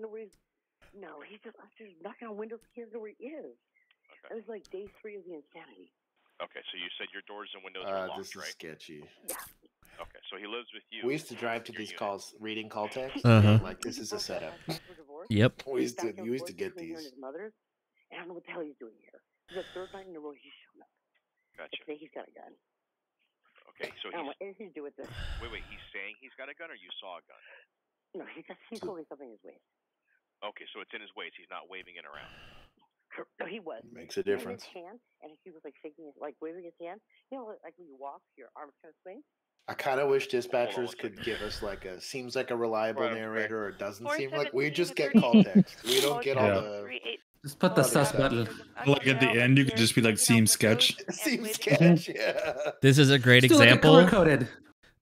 No, he's just upstairs knocking on windows. He doesn't know where he is. It was like day three of the insanity. Okay, so you said your doors and windows Uh, are this is right? sketchy. Yeah. Okay, so he lives with you. We used to drive to these unit. calls, reading call text. Uh-huh. Like this is a setup. (laughs) Yep. We used to, Back you used to get these. his mother's, and I don't know what the hell he's doing here. This is the third night in a row he's shown up. Gotcha. I think he's got a gun. Okay, so I don't he's want anything to do with this. wait, wait. He's saying he's got a gun, or you saw a gun? No, he's got, he's holding something in his waist. Okay, so it's in his waist. He's not waving it around. Cor- No, he was. Makes a He had difference. His hand, and he was like shaking his, like waving his hand. You know, like when you walk, your arms kind of swing. I kind of wish dispatchers could give us like a seems like a reliable Right, okay. narrator or doesn't seem like we just get call text. (laughs) We don't get all Yeah. the Just put the Other sus button. Like at the end, you could just be like, "Seems sketch." (laughs) seems sketch. Yeah. This is a great Still example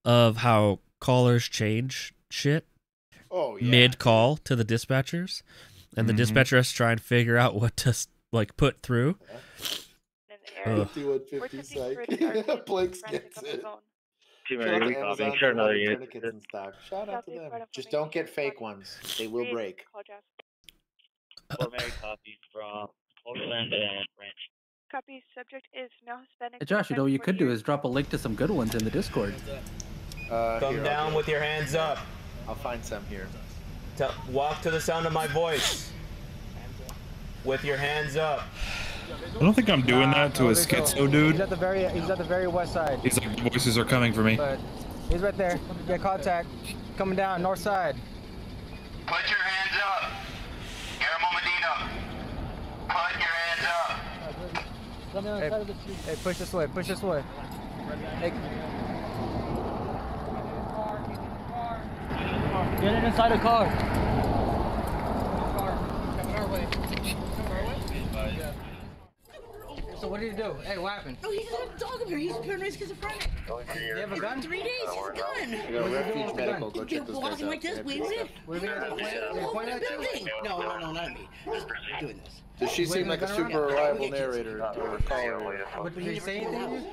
of how callers change shit Oh yeah. mid call to the dispatchers, and the Mhm. dispatcher has to try and figure out what to like put through. and air. Ugh. Fifty-one We're fifty testing for psych. target Blinks forensic gets on the it. phone. Shout out to Amazon for having tourniquets in stock. Shout out to them. Just formation, don't get fake ones. They will break. Or Mary copies from Overland and Ranch. Copy. Subject is male Hispanic. Hey Josh, you know what you could do is drop a link to some good ones in the Discord. Uh, Come here, down do with your hands up. I'll find some here. Tell, walk to the sound of my voice. With your hands up. I don't think I'm doing that to a schizo dude. He's at the very he's at the very west side. He's like, the voices are coming for me. But he's right there. Get contact. Coming down north side. Put your hands up. Guillermo Medina. Put your hands up. Hey, hey, push this way. Push this way. Hey. Get it inside the car. So what did he do? Hey, what happened? No, he's got a dog up here. He's paranoid schizophrenic. You have a gun? Three days, he's a gun. I got What are you doing refuge with the medical. gun? Go check those guys Walking like this, They have waves good it. stuff. What are you gonna point, they point at you? No, no, no, not at me. Just doing this. Does she seem like a the gun around? super reliable narrator or caller? What, did he say anything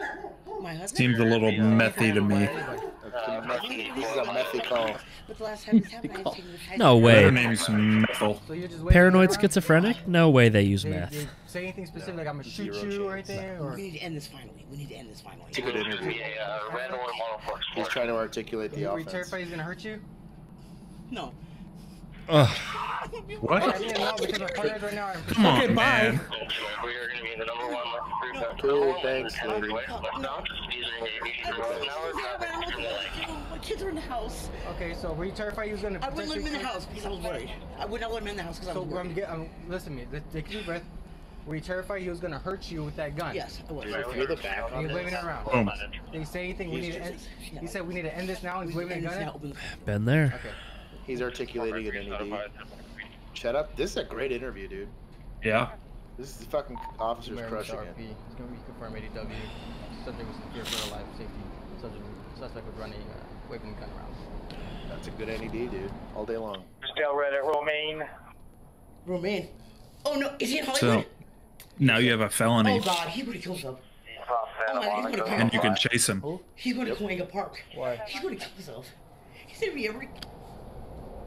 you? My husband. Seems a little methy to me. That's uh, a This is a methy call. But the last time this happened, I didn't take him to No way. Her name's methyl. So you're just waving Paranoid schizophrenic? No way they use meth. say anything specific like I'm gonna shoot Zero you or anything? Or We need to end this finally. We need to end this finally. It's a good interview. He's trying to articulate the Are you terrified he's gonna hurt you? No. Ugh. What? I didn't know because my partners right now are Come on, Okay, bye. man. We are going to be the number one. Cool, thanks, lady. My kids are in the house. Okay, so were you terrified he was gonna? I wouldn't let him in the house because I was worried. I would not let him in the house because I So was I'm worried. get, um, listen to me. Take a deep breath. Were you terrified he was gonna hurt you with that gun? Yes, I was. Dude, if you're the back on he's waving it around. Boom. Did he say anything? We need to end. He said we need to end this now. He's waving a gun. at- Been there. Okay. He's articulating an NED. Shut up. This is a great interview, dude. Yeah. This is fucking officers American crushing RP. it. He's gonna be confirmed ADW. Subject was in fear for their life safety. Subject, suspect was running, uh, waving a gun around. That's a good NED, dude. All day long. Still red at Romaine. Romaine. Oh no, is he in Hollywood? So now you have a felony, Oh god, he would have killed himself. Oh my god, he's gonna and you can chase him. He's going to Cahuenga Park. Why? He's going to kill himself. He's gonna be every.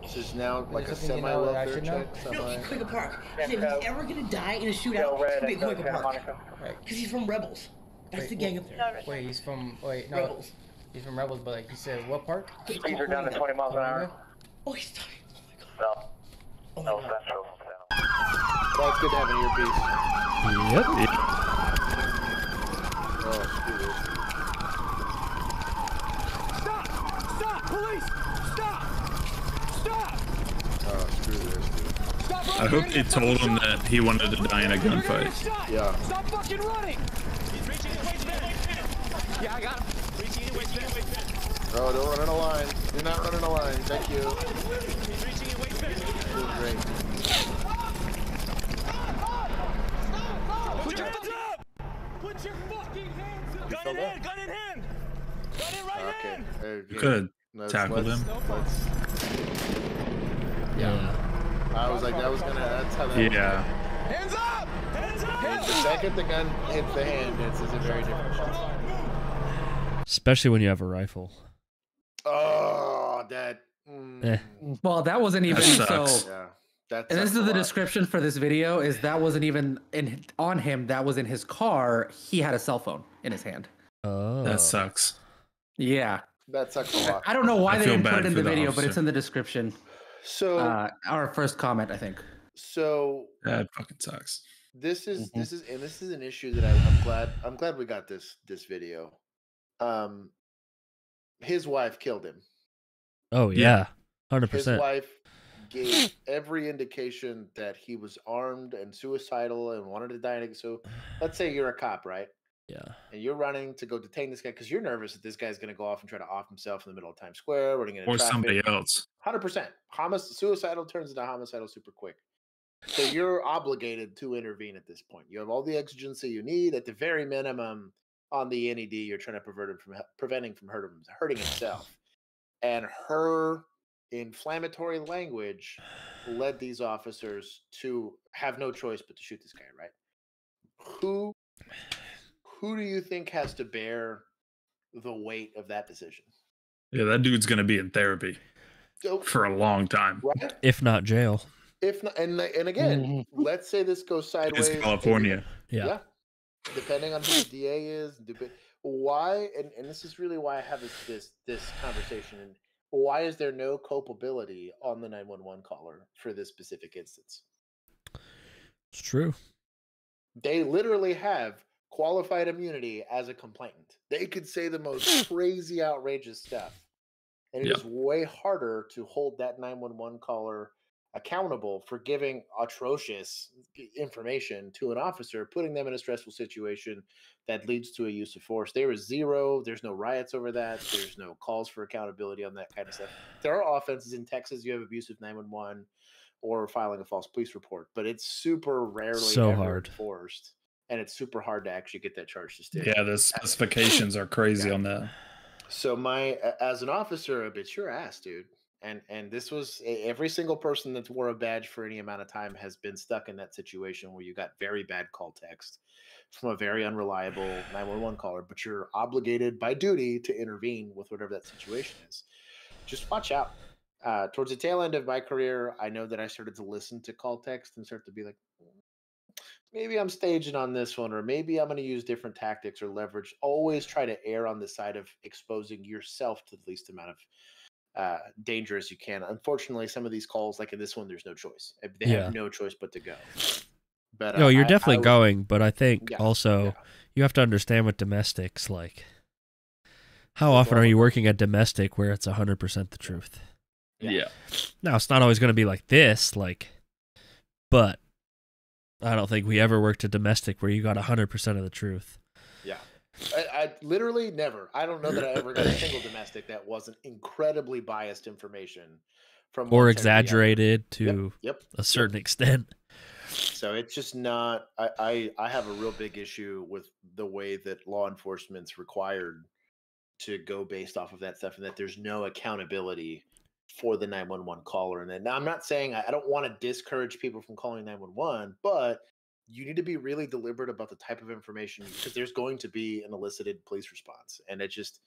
This is now like a this you know semi-welfare should know? check. No, Semi. he's Cahuenga Park. He said if he's ever gonna die in a shootout, it's gonna be Cahuenga Park. Right. Because he's from Rebels. That's Wait, the gang up there. Wait, he's from. Wait, no. Rebels. He's from Rebels, but like he said, what park? Speeds are down to 20 miles an hour. Oh, he's dying. Oh, no. Oh, no, Central. Well, it's good to have an earpiece. Yep. Oh, screw this. Stop! Stop! Police! Stop! Stop! Oh, screw this, dude. Stop I hope they told him that he wanted to die in a gunfight. Yeah. Stop fucking running! He's reaching his waistband. Yeah, I got him. Reaching his waistband. Oh, don't run in a line. You're not running a line. Thank you. He's reaching his waistband. Feels great. Put your hands up! Put your fucking hands up! Gun in hand! Gun in hand! Gun in right Okay. hand! there You go. could have Let's- tackled let's- him. Yeah. I was like, that was gonna. That's how that. Yeah. Hands up! Hands up! The second the gun hits the hand, it's, it's a very different shot. Especially when you have a rifle. Oh, that. mm, Eh. Well, that wasn't even That so. Yeah. That And this is the description for this video: is that wasn't even in on him. That was in his car. He had a cell phone in his hand. Oh. That sucks. Yeah. That sucks a lot. I don't know why I they didn't put it in the the video, but it's in the description. So, Uh, our first comment, I think. so That fucking sucks. this is Mm-hmm. this is and this is an issue that I, I'm glad I'm glad we got this this video. Um, his wife killed him. Oh yeah. Hundred His percent. wife gave every indication that he was armed and suicidal and wanted to die. So, let's say you're a cop, right? Yeah. And you're running to go detain this guy because you're nervous that this guy's going to go off and try to off himself in the middle of Times Square, running into Or traffic. somebody else. Hundred percent. Homic- suicidal turns into homicidal super quick. So you're obligated to intervene at this point. You have all the exigency you need. At the very minimum, on the NED, you're trying to prevent him from preventing from hurt him, hurting himself. And her inflammatory language led these officers to have no choice but to shoot this guy. Right? Who who do you think has to bear the weight of that decision? Yeah, that dude's gonna be in therapy So- for a long time. Right? If not jail. If not, and and again, mm-hmm. let's say this goes sideways. It's and- California. Yeah. Depending on who the DA is, dep- why, and, and this is really why I have this this this conversation. And why is there no culpability on the nine one one caller for this specific instance? It's true. They literally have qualified immunity as a complainant. They could say the most (laughs) crazy, outrageous stuff, and it is Yeah. way harder to hold that nine one one caller accountable for giving atrocious information to an officer, putting them in a stressful situation that leads to a use of force. There is zero, there's no riots over that, there's no calls for accountability on that kind of stuff. There are offenses in Texas, you have abusive 911 or filing a false police report, but it's super rarely So hard. enforced. And it's super hard to actually get that charge to stick. Yeah, the specifications are (clears throat) crazy on that. So my as an officer, it's your ass, dude. And and this was every single person that's wore a badge for any amount of time has been stuck in that situation where you got very bad call text from a very unreliable 911 caller, but you're obligated by duty to intervene with whatever that situation is. Just watch out. Uh, towards the tail end of my career, I know that I started to listen to call text and start to be like, maybe I'm staging on this one, or maybe I'm going to use different tactics or leverage. Always try to err on the side of exposing yourself to the least amount of uh, danger as you can. Unfortunately, some of these calls, like in this one, there's no choice. They Yeah. have no choice but to go. But No, uh, you're I- definitely I would- going, but I think Yeah, also you have to understand what domestics, like how often are you working at domestic where it's hundred percent the truth? Yeah. Now it's not always going to be like this, like, but I don't think we ever worked a domestic where you got hundred percent of the truth. Yeah. I, I literally never. I don't know that I ever got a single domestic that wasn't incredibly biased information from or one side to the other. exaggerated to yep, a certain extent. So it's just not. I, I I have a real big issue with the way that law enforcement's required to go based off of that stuff, and that there's no accountability for the 911 caller. And then now I'm not saying I, I don't want to discourage people from calling 911, but you need to be really deliberate about the type of information because there's going to be an elicited police response, and it just.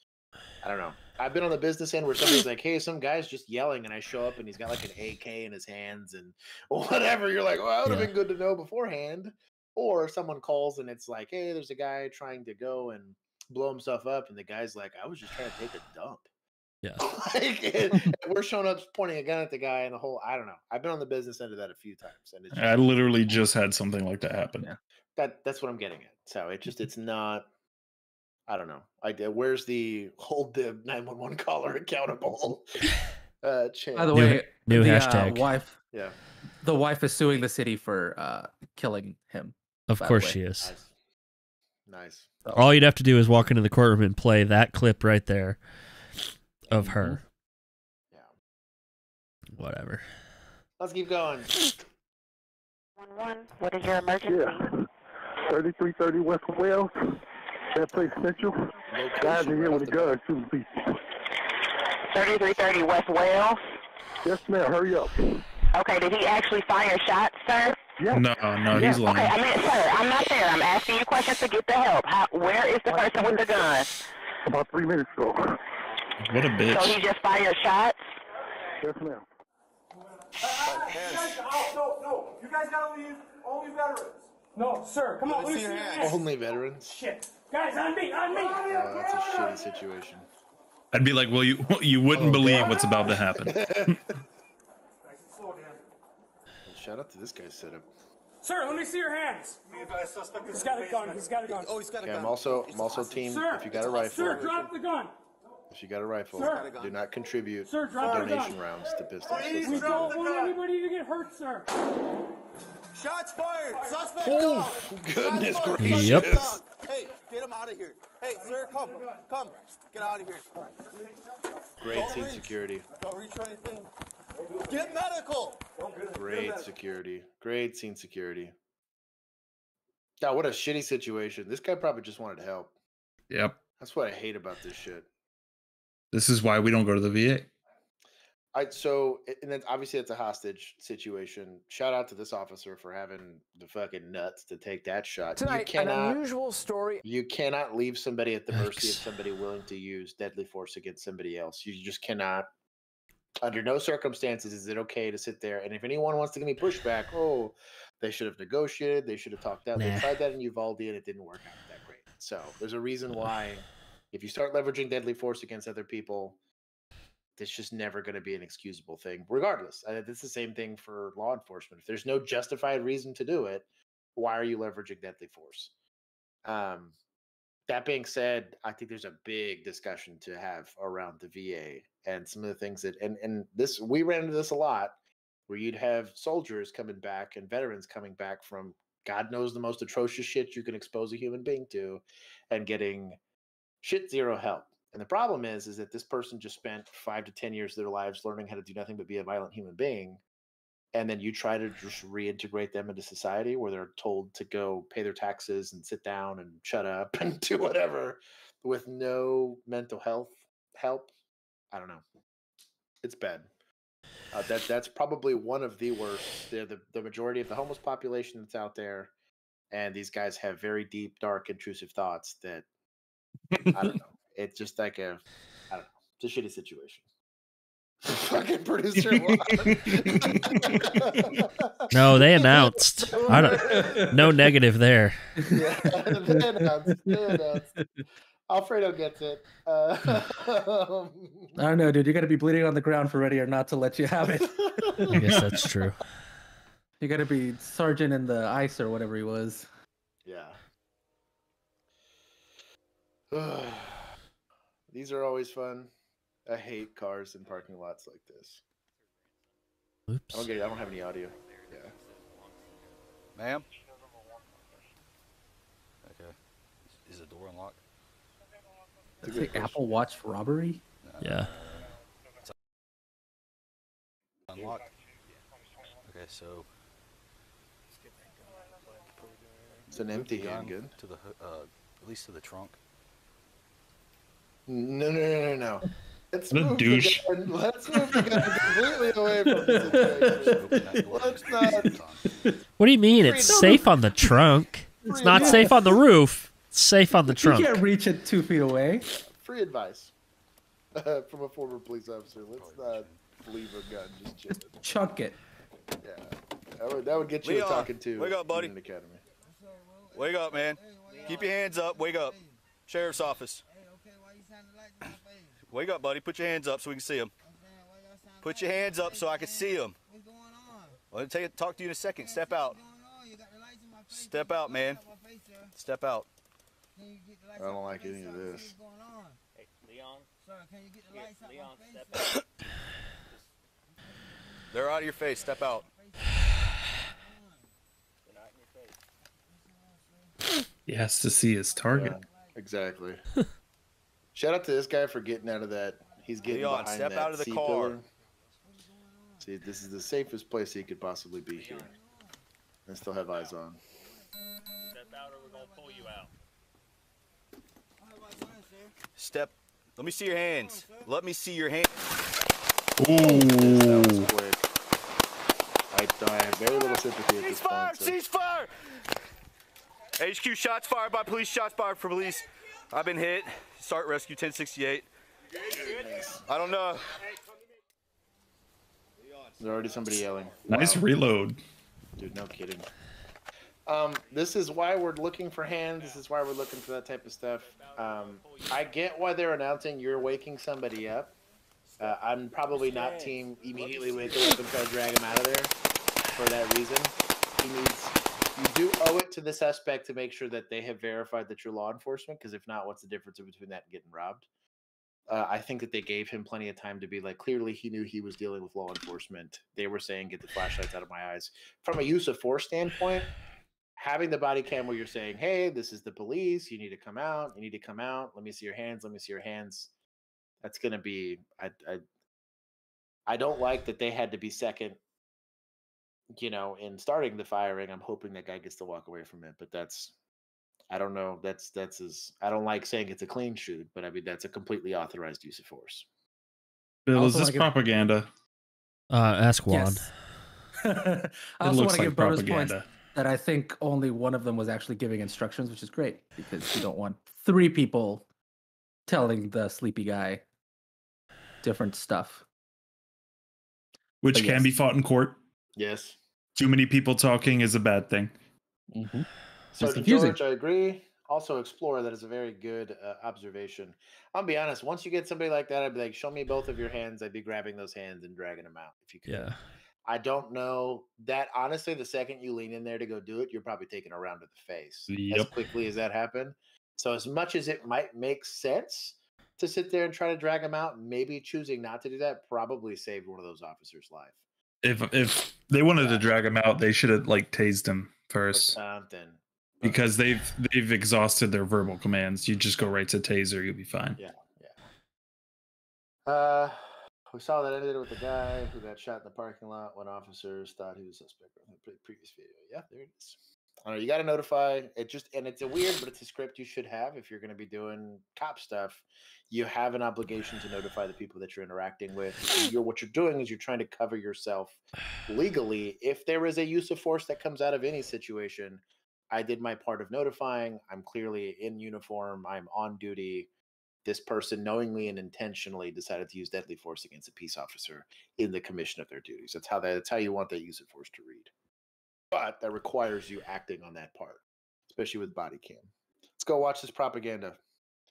I don't know. I've been on the business end where somebody's like, "Hey, some guy's just yelling," and I show up and he's got like an AK in his hands and (laughs) whatever. You're like, "Well, that would have Yeah. been good to know beforehand." Or someone calls and it's like, "Hey, there's a guy trying to go and blow himself up, and the guy's like, "I was just trying to take a dump." Yeah. (laughs) like, and- and we're showing up pointing a gun at the guy, and the whole I don't know. I've been on the business end of that a few times, and it's I literally just had something like that happen. that that's what I'm getting at. So it just (laughs) it's not. I don't know. I did. Where's the hold the 911 caller accountable? (laughs) Uh, chance? By the way, new the, hashtag. Uh, wife. Yeah. The wife is suing the city for uh, killing him. Of course she is. Nice. All you'd have to do is walk into the courtroom and play that clip right there of mm-hmm. her. Yeah. Whatever. Let's keep going. One one. What is your emergency? Yeah. 3330 West Wells. That place central. Guys in here with a gun shooting people. 3330 West Wells. Yes, ma'am. Hurry up. Okay, did he actually fire shots, sir? Yeah. No, no, he's lying. Okay, I mean, sir, I'm not there. I'm asking you questions to get the help. How, where is the person with the gun? About three minutes ago. What a bitch. So he just fired shots? Yes, ma'am. No, no, you guys gotta leave. Only veterans. No, sir. Come on, let me see your hands. Only veterans. Shit. Guys, on me, on me. Uh, that's a shitty situation. I'd be like, well, you you wouldn't believe what's about to happen. (laughs) Shout out to this guy's setup. Sir, let me see your hands. He's got a gun. He's got a gun. Oh, he's got a Okay, I'm also I'm also team. Sir, If you got a rifle, Sir, drop the gun. If you got a rifle, Sir. do not contribute Sir, drop the donation gun. rounds to pistols. Oh, we do don't that. want anybody to get hurt, sir. Shots fired. Suspect Oh, down. (laughs) goodness Shots fired. gracious. Yep. Hey, get him out of here. Hey, sir, come, come, get out of here. Great scene security. Don't reach for anything. Get medical. Great security. Great scene security. God, what a shitty situation. This guy probably just wanted to help. Yep. That's what I hate about this shit. This is why we don't go to the VA. I so and then obviously it's a hostage situation. Shout out to this officer for having the fucking nuts to take that shot. Tonight, you cannot an unusual story. you cannot leave somebody at the mercy of somebody willing to use deadly force against somebody else. You just cannot under no circumstances is it okay to sit there and if anyone wants to give me pushback, oh, they should have negotiated, they should have talked out. They Nah. tried that in Uvalde and it didn't work out that great. So there's a reason why if you start leveraging deadly force against other people, it's just never going to be an excusable thing, regardless. Uh, it's the same thing for law enforcement. If there's no justified reason to do it, why are you leveraging deadly force? Um, that being said, I think there's a big discussion to have around the VA and some of the things that, and and this we ran into this a lot, where you'd have soldiers coming back and veterans coming back from God knows the most atrocious shit you can expose a human being to, and getting shit zero help. And the problem is, is that this person just spent five to ten years of their lives learning how to do nothing but be a violent human being, and then you try to just reintegrate them into society where they're told to go pay their taxes and sit down and shut up (laughs) and do whatever with no mental health help. I don't know. It's bad. Uh, that that's probably one of the worst. They're the, the majority of the homeless population that's out there, and these guys have very deep, dark, intrusive thoughts that I don't (laughs) know. It's just like a I don't know. It's a shitty situation. Fucking producer. (laughs) No, (laughs) they announced. I don't. No negative there. yeah, they announced, they announced. Alfredo gets it. Uh, I don't know, dude. You got to be bleeding on the ground for ready or not to let you have it. I guess that's true. You got to be sergeant in the ice or whatever he was. yeah. (sighs) These are always fun. I hate cars in parking lots like this. I Oops. don't get. I don't have any audio. Yeah. Ma'am? Okay. Is the door unlocked? That's a Say good question. Apple Watch robbery? Yeah. Unlocked? Okay, so. It's an empty the handgun. To the, uh, at least to the trunk. No, no, no, no, no. Let's What a move douche. The gun, let's move the gun completely away from the situation. Let's not. (laughs) What do you mean? It's Free- safe on the trunk. It's not Free safe on the roof. It's safe on the trunk. You can't reach it two feet away. Free advice uh, from a former police officer. Let's not leave a gun just chilling. Chunk it. Yeah, that would that would get you Leon, a talking to. wake up, buddy. in academy. Wake up, man. Keep your hands up. Wake up. Sheriff's office. Wake up, buddy. Put your hands up so we can see them. Put your hands up so I can see them. Well, I'll take it, talk to you in a second. Step out. Step out, man. Step out. I don't like any of this. Hey, Leon. Sir, can you get the lights out Leon, step out. (coughs) They're out of your face. Step out. They're not in your face. He has to see his target. Exactly. (laughs) Shout out to this guy for getting out of that. He's getting Leon, behind step that out of the C car. pillar. See, this is the safest place he could possibly be here, and still have eyes on. Step out or we're gonna pull you out. Step. Let me see your hands. Let me see your hands. That was quick. I, I have very little sympathy at this Ceasefire! point. so- Ceasefire! HQ shots fired by police. Shots fired for police. I've been hit. Start rescue 1068. I don't know. There's already somebody yelling. Nice Wow. reload. Dude, no kidding. Um, this is why we're looking for hands. This is why we're looking for that type of stuff. Um, I get why they're announcing you're waking somebody up. Uh, I'm probably not team immediately wake him up and try to drag him out of there for that reason. He needs. You do owe it to the suspect to make sure that they have verified that you're law enforcement. Because if not, what's the difference between that and getting robbed? Uh, I think that they gave him plenty of time to be like, clearly he knew he was dealing with law enforcement. They were saying, get the flashlights out of my eyes. From a use of force standpoint, having the body cam where you're saying, hey, this is the police. You need to come out. You need to come out. Let me see your hands. Let me see your hands. That's going to be, I, I, I don't like that they had to be second, you know, in starting the firing. I'm hoping that guy gets to walk away from it, but that's, I don't know. That's that's as I don't like saying it's a clean shoot, but I mean that's a completely authorized use of force. Bill, is this wanna give- propaganda? Uh, ask Juan. Yes. (laughs) I also looks want to give like bonus points propaganda. that I think only one of them was actually giving instructions, which is great because you don't want three people telling the sleepy guy different stuff. Which But can yes. be fought in court. Yes. Too many people talking is a bad thing. Mm-hmm. Sergeant confusing. George, I agree. Also, Explorer, that is a very good uh, observation. I'll be honest. Once you get somebody like that, I'd be like, "Show me both of your hands." I'd be grabbing those hands and dragging them out if you could. Yeah. I don't know that honestly. The second you lean in there to go do it, you're probably taking a round to the face as quickly as that happened. So, as much as it might make sense to sit there and try to drag them out, maybe choosing not to do that probably saved one of those officers' life. If if they wanted to drag him out, they should have like tased him first something. because they've they've exhausted their verbal commands. You just go right to taser, you'll be fine. Yeah, yeah. Uh, we saw that ended with the guy who got shot in the parking lot when officers thought he was suspect in the previous video. Yeah, there it is. Don't know. You got to notify it. Just and it's a weird, but it's a script you should have if you're going to be doing cop stuff. You have an obligation to notify the people that you're interacting with. You're what you're doing is you're trying to cover yourself legally. If there is a use of force that comes out of any situation, I did my part of notifying. I'm clearly in uniform. I'm on duty. This person knowingly and intentionally decided to use deadly force against a peace officer in the commission of their duties. That's how that, that's how you want that use of force to read. But that requires you acting on that part, especially with body cam. Let's go watch this propaganda.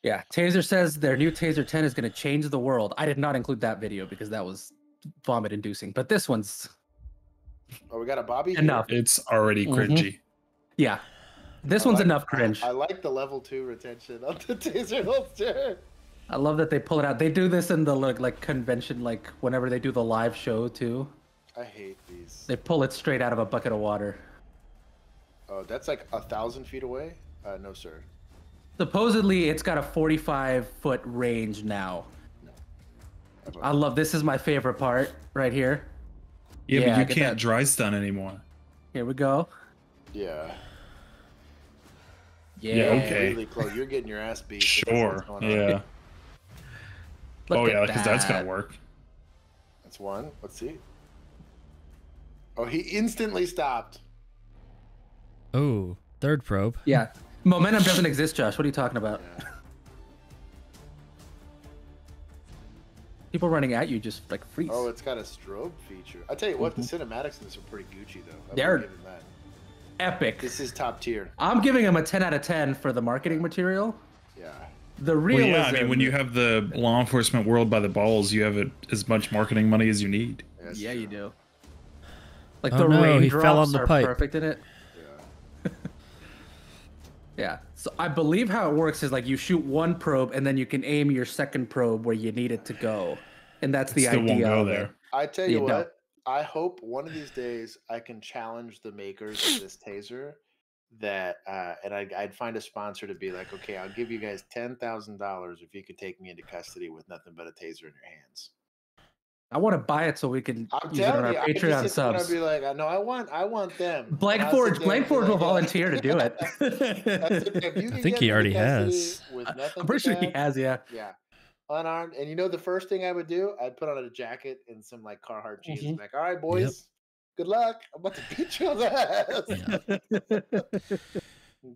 Yeah, Taser says their new Taser 10 is going to change the world. I did not include that video because that was vomit inducing, but this one's Oh, we got a Bobby. here? enough. It's already Mhm. cringy. Yeah. This I one's like- enough cringe. I like the level two retention of the (laughs) taser holster. I love that they pull it out. They do this in the like, like convention, like whenever they do the live show too. I hate these. They pull it straight out of a bucket of water. Oh, that's like a thousand feet away. Uh, no, sir. Supposedly, it's got a 45 foot range now. I love this. Is my favorite part right here. Yeah, Yeah, but you can't that. dry stun anymore. Here we go. Yeah. Yeah. Yeah, okay. Really close. You're getting your ass beat. if that's what's Sure. Yeah. Look oh at yeah, because that's gonna work. That's one. Let's see. Oh, he instantly stopped. Oh, third probe. Yeah. Momentum doesn't exist, Josh. What are you talking about? People running at you just like freeze. Oh, it's got a strobe feature. I tell you what, the cinematics in this are pretty Gucci though. I will Mm-hmm. They're- that. Epic. This is top tier. I'm giving him a 10 out of 10 for the marketing material. Yeah. The Well, realism. yeah, I mean, when you have the law enforcement world by the balls, you have it, as much marketing money as you need. yeah, you do. Like Oh the no, he raindrops fell on the are pipe. perfect in it. Yeah. (laughs) yeah. So I believe how it works is like you shoot one probe and then you can aim your second probe where you need it to go, and that's the still won't idea go there. I tell you Yeah, no. what, I hope one of these days I can challenge the makers of this taser that uh and I'd, I'd find a sponsor to be like okay i'll give you guys $10000 if you could take me into custody with nothing but a taser in your hands I want to buy it so we can i'm use it on our you Patreon just sit there and subs. I'd be like no i want i want them. Blank And I'll Forge, Blank Forge will volunteer to do it. I'll sit there, "If you (laughs) I can think he already has. with I'm pretty sure but he has, yeah. yeah. Unarmed and you know the first thing i would do? I'd put on a jacket and some like carhartt jeans mm-hmm. and be like all right boys good luck. I'm about to (laughs) beat your ass.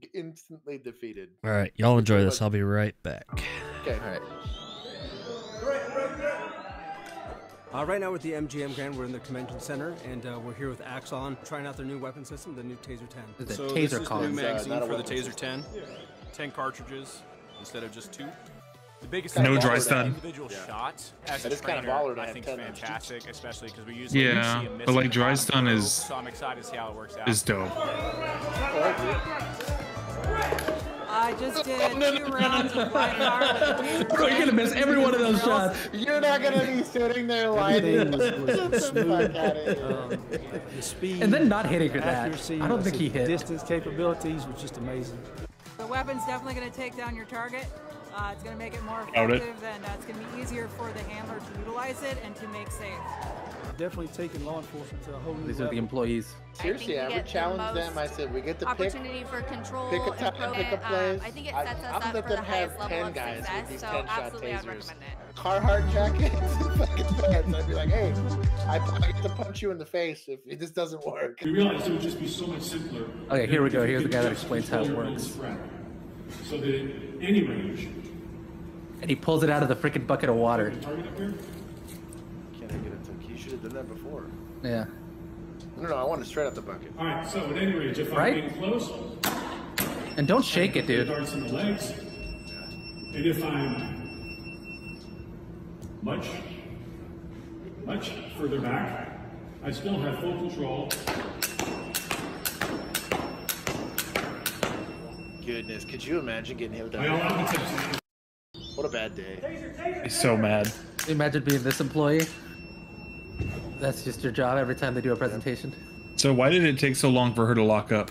(laughs) Instantly defeated. All right, y'all enjoy this. I'll be right back. okay. All right Uh, right now we're at the MGM Grand. We're in the convention center, and uh, we're here with Axon, trying out their new weapon system, the new Taser 10. The so taser this is con. the new It's, uh, magazine for the Taser system. 10. 10 cartridges instead of just two. The biggest No dry stun. individual Yeah. shots as That a is kinda trainer, baller I think 10 is of each. fantastic, especially because we usually Yeah, but, like, dry stun is- So I'm excited to see how it works out. Is dope. I just did two rounds of white power with the taser. Bro, you're gonna miss every one of those shots. you're not gonna be sitting there lighting Everything was- was Get the smooth. fuck outta here. Um, the speed, And then not hitting her that. accuracy, I don't think he hit. Distance capabilities was just amazing. The weapon's definitely going to take down your target. Uh, it's going to make it more Doubt it. effective, and uh, it's going to be easier for the handler to utilize it and to make safe. Definitely taking law enforcement to a whole new These are the employees. seriously we i, would get the challenge them i said we get to pick opportunity for control pick a and time probe pick a place Um, I think it I- us I would up let for them the have highest level 10 of guys with these So 10 shot absolutely, I'd tasers. recommend it. Carhartt jacket, (laughs) fucking pants. I'd be like, hey, I, I get to punch you in the face if it just doesn't work. We realized it would just be so much simpler. Okay, here we go. Here's the guy that explains how it works. So that at any range, And he pulls it out of the freaking bucket of water. target up here, Can't I get it to? You should have done that before. Yeah. No, no, I want it straight out the bucket. all right. So at any range, if Right? I'm getting close, And don't shake it, dude. darts in the legs, and if I'm much, much further back, I still have full control. Goodness, could you imagine getting hit with I allow the that? tips. What a bad day. He's so mad. Imagine being this employee. That's just your job every time they do a presentation. So why did it take so long for her to lock up?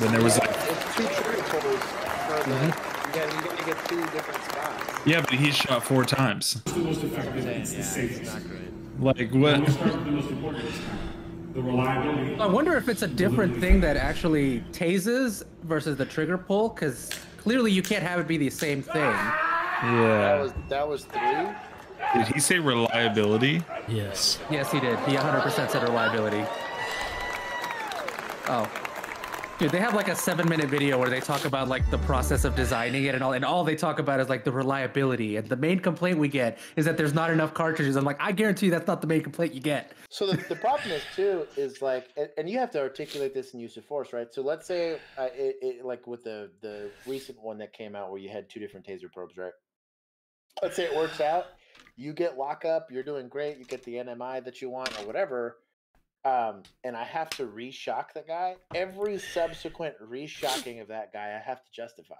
When there was like, It's two trigger pulls for the. Mm-hmm. You gotta, you gotta get two different spots. yeah, but he shot four times. The most effective. It's the safest. Like what? gonna start with the most important this time. The reliability. I wonder if it's a different thing that actually tases versus the trigger pull, because clearly you can't have it be the same thing. That Yeah. was that was three. Did he say reliability? Yes. Yes, he did. He 100% said reliability. Oh. Dude, they have like a seven minute video where they talk about like the process of designing it and all, and all they talk about is like the reliability. And the main complaint we get is that there's not enough cartridges. I'm like, I guarantee you that's not the main complaint you get. So the, the problem is too is like, and, and you have to articulate this in use of force, right? So let's say, uh, it, it, like with the the recent one that came out where you had two different taser probes, right? Let's say it works out, you get lockup, you're doing great, you get the NMI that you want or whatever, um, and I have to reshock the guy. Every subsequent reshocking of that guy, I have to justify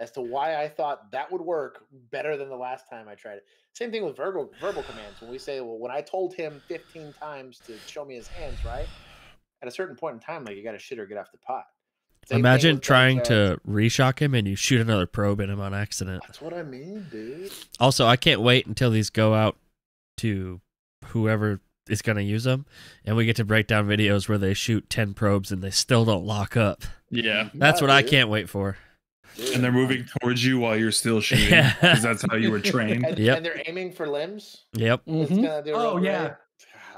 as to why I thought that would work better than the last time I tried it. Same thing with verbal verbal commands. When we say, well, when I told him 15 times to show me his hands, right? At a certain point in time, like you got to shit or get off the pot. Same Imagine trying uh, to reshock him and you shoot another probe in him on accident. That's what I mean, dude. Also, I can't wait until these go out to whoever is going to use them, and we get to break down videos where they shoot 10 probes and they still don't lock up. Yeah. That's Yeah, what I can't wait for. And they're moving towards you while you're still shooting Yeah. because that's how you were (laughs) trained. And, Yep. and they're aiming for limbs. Yep. It's Mhm. gonna Oh, yeah. great.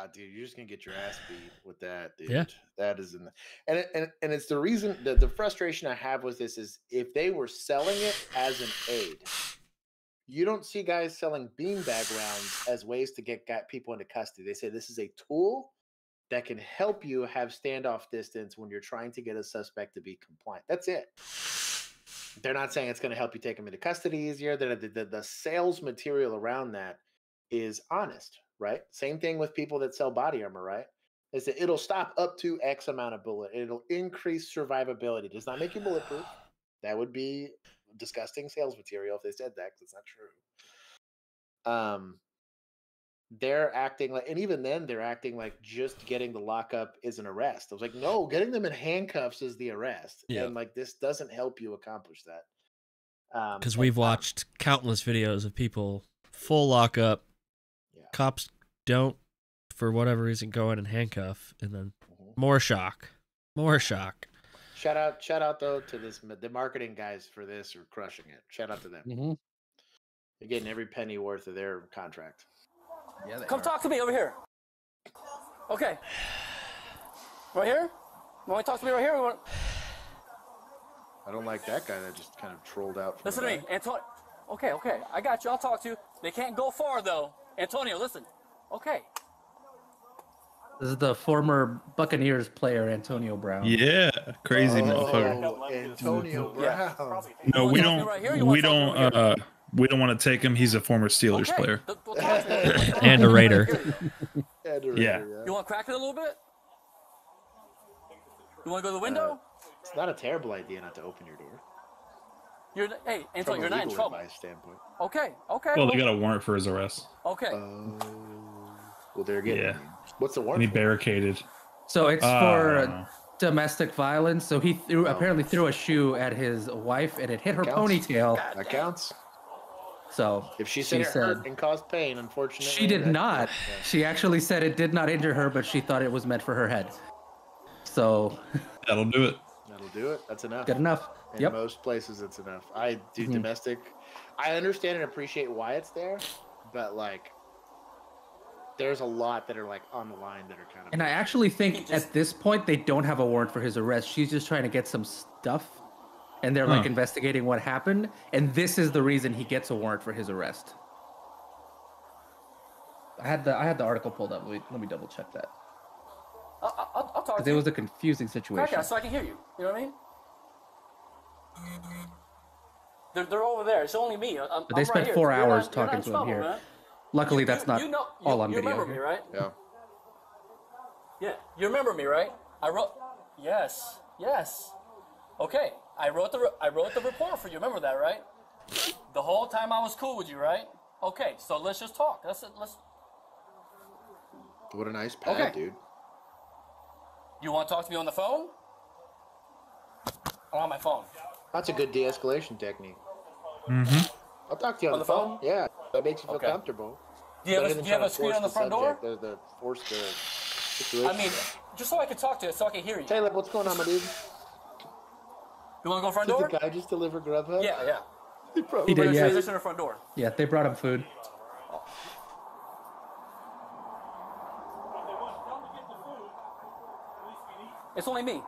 Ah, dude, you're just gonna get your ass beat with that, dude. Yeah. That is in the, and it, and and it's the reason the, the frustration I have with this is if they were selling it as an aid, you don't see guys selling beanbag rounds as ways to get got people into custody. They say this is a tool that can help you have standoff distance when you're trying to get a suspect to be compliant. That's it. they're not saying it's going to help you take them into custody easier. The, the, the, the sales material around that is honest, right? Same thing with people that sell body armor, right? Is that it'll stop up to X amount of bullet. It'll increase survivability. It does not make you bulletproof. (sighs) That would be disgusting sales material if they said that, because it's not true. Um, they're acting like, and even then, they're acting like just getting the lockup is an arrest. I was like, no, getting them in handcuffs is the arrest, Yeah. and like this doesn't help you accomplish that. Um, Because and we've watched countless videos of people full lockup. Cops don't, for whatever reason, go in and handcuff, and then Mm-hmm. more shock, more shock. Shout out, shout out though to this the marketing guys for this are crushing it. Shout out to them. Mhm. They're getting every penny worth of their contract. Yeah, they Come talk to me over here. Okay. Right here? You want to talk to me right here? want- I don't like that guy that just kind of trolled out. Listen to me, back. Antonio. Okay, okay. I got you. I'll talk to you. They can't go far, though. Antonio, listen. Okay. This is the former Buccaneers player Antonio Brown. Yeah, crazy Oh, motherfucker. Antonio Yeah. Brown. No, we don't. to talk to me right here? You want We to talk to me don't. Uh, we don't want to take him. He's a former Steelers player. We'll talk to me. (laughs) And a Raider. And Yeah. You want to crack it a little bit? You want to go to the window? It's not a terrible idea not to open your door. You're hey, From Antonio. a You're not in legal trouble. advice standpoint. Okay. Okay. Well, they got a warrant for his arrest, Okay. Oh, well, they're getting. Yeah. What's the and warrant? he for? barricaded. So it's Uh, for domestic violence. So he threw Oh. apparently threw a shoe at his wife and it hit her Counts. ponytail. That counts. So If she said she it said hurt and caused pain, unfortunately, she did that- not. yeah. She actually said it did not injure her, but she thought it was meant for her head. So That'll do it. That'll do it. That's enough. good enough. In Yep. most places, it's enough. I do Mhm. domestic. I understand and appreciate why it's there, but like, there's a lot that are like on the line that are kind of. And I actually think at this point they don't have a warrant for his arrest. She's just trying to get some stuff, and they're like investigating what happened. And this is the reason he gets a warrant for his arrest. I had the I had the article pulled up. Wait, let me double check that I'll, I'll, I'll talk because it was a confusing Crack situation. out so I can hear you. You know what I mean? They're, they're over there. It's only me. I'm, But they I'm spent right four You're hours not talking in to him here. man. Luckily, You- that's not you know, all you, on you video. remember me, right? Yeah. Yeah, you remember me, right? I wrote. Yes, yes. Okay, I wrote the re- I wrote the report for you. Remember that, right? The whole time I was cool with you, right? Okay, so let's just talk. Let's let's. What a nice pad, Okay. dude. You want to talk to me on the phone? Or on my phone? That's a good de-escalation technique. Mm-hmm. I'll talk to you on, On the the phone. phone? Yeah, that makes you feel Okay. comfortable. Do you have a- Better do you have a screen on the front door? subject, The, the force the situation. I mean, just so I can talk to you, so I can hear you. Caleb, what's going on, my dude? You want to go front Did door? the guy just deliver Grubhub? Yeah, yeah. (laughs) He probably He did, yeah. gonna transition to the front door. Yeah, they brought him food. It's only me.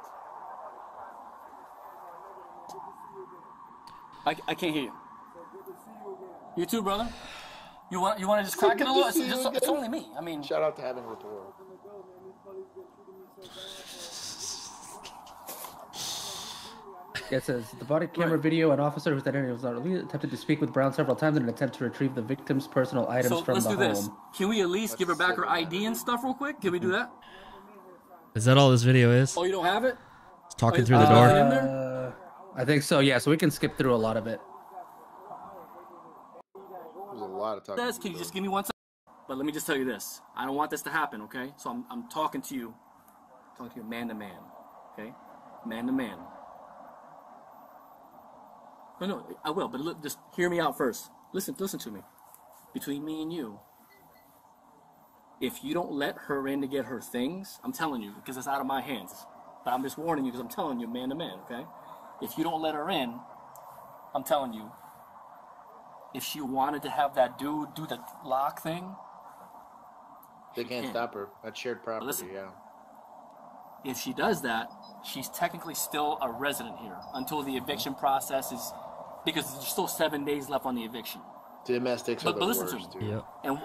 I, I can't hear you. You too, brother. You want you want to just crack it a little? It's, just, it's only me. I mean, Shout out to having rapport. It says the body camera video, an officer whose identity was not revealed, attempted to speak with Brown several times in an attempt to retrieve the victim's personal items so from let's the do home. this. Can we at least give her back her ID and stuff real quick? Can we do that? Is that all this video is? Oh, you don't have it? It's talking Oh, through the is- door. I think so. Yeah, so we can skip through a lot of it. There's a lot of talking. Des, can you just give me one second? But let me just tell you this. I don't want this to happen, okay? So I'm, I'm talking to you. talking to you man to man. Okay? Man to man. No, no, I will, but look, just hear me out first. Listen, listen to me. Between me and you, if you don't let her in to get her things, I'm telling you, because it's out of my hands. But I'm just warning you because I'm telling you, man to man, okay? If you don't let her in, I'm telling you, if she wanted to have that dude do the lock thing, They can't can't. stop her. That's shared property. listen. Yeah. if she does that, she's technically still a resident here until the eviction process is because there's still seven days left on the eviction. Domestics are But, the but listen worst, to me. me. And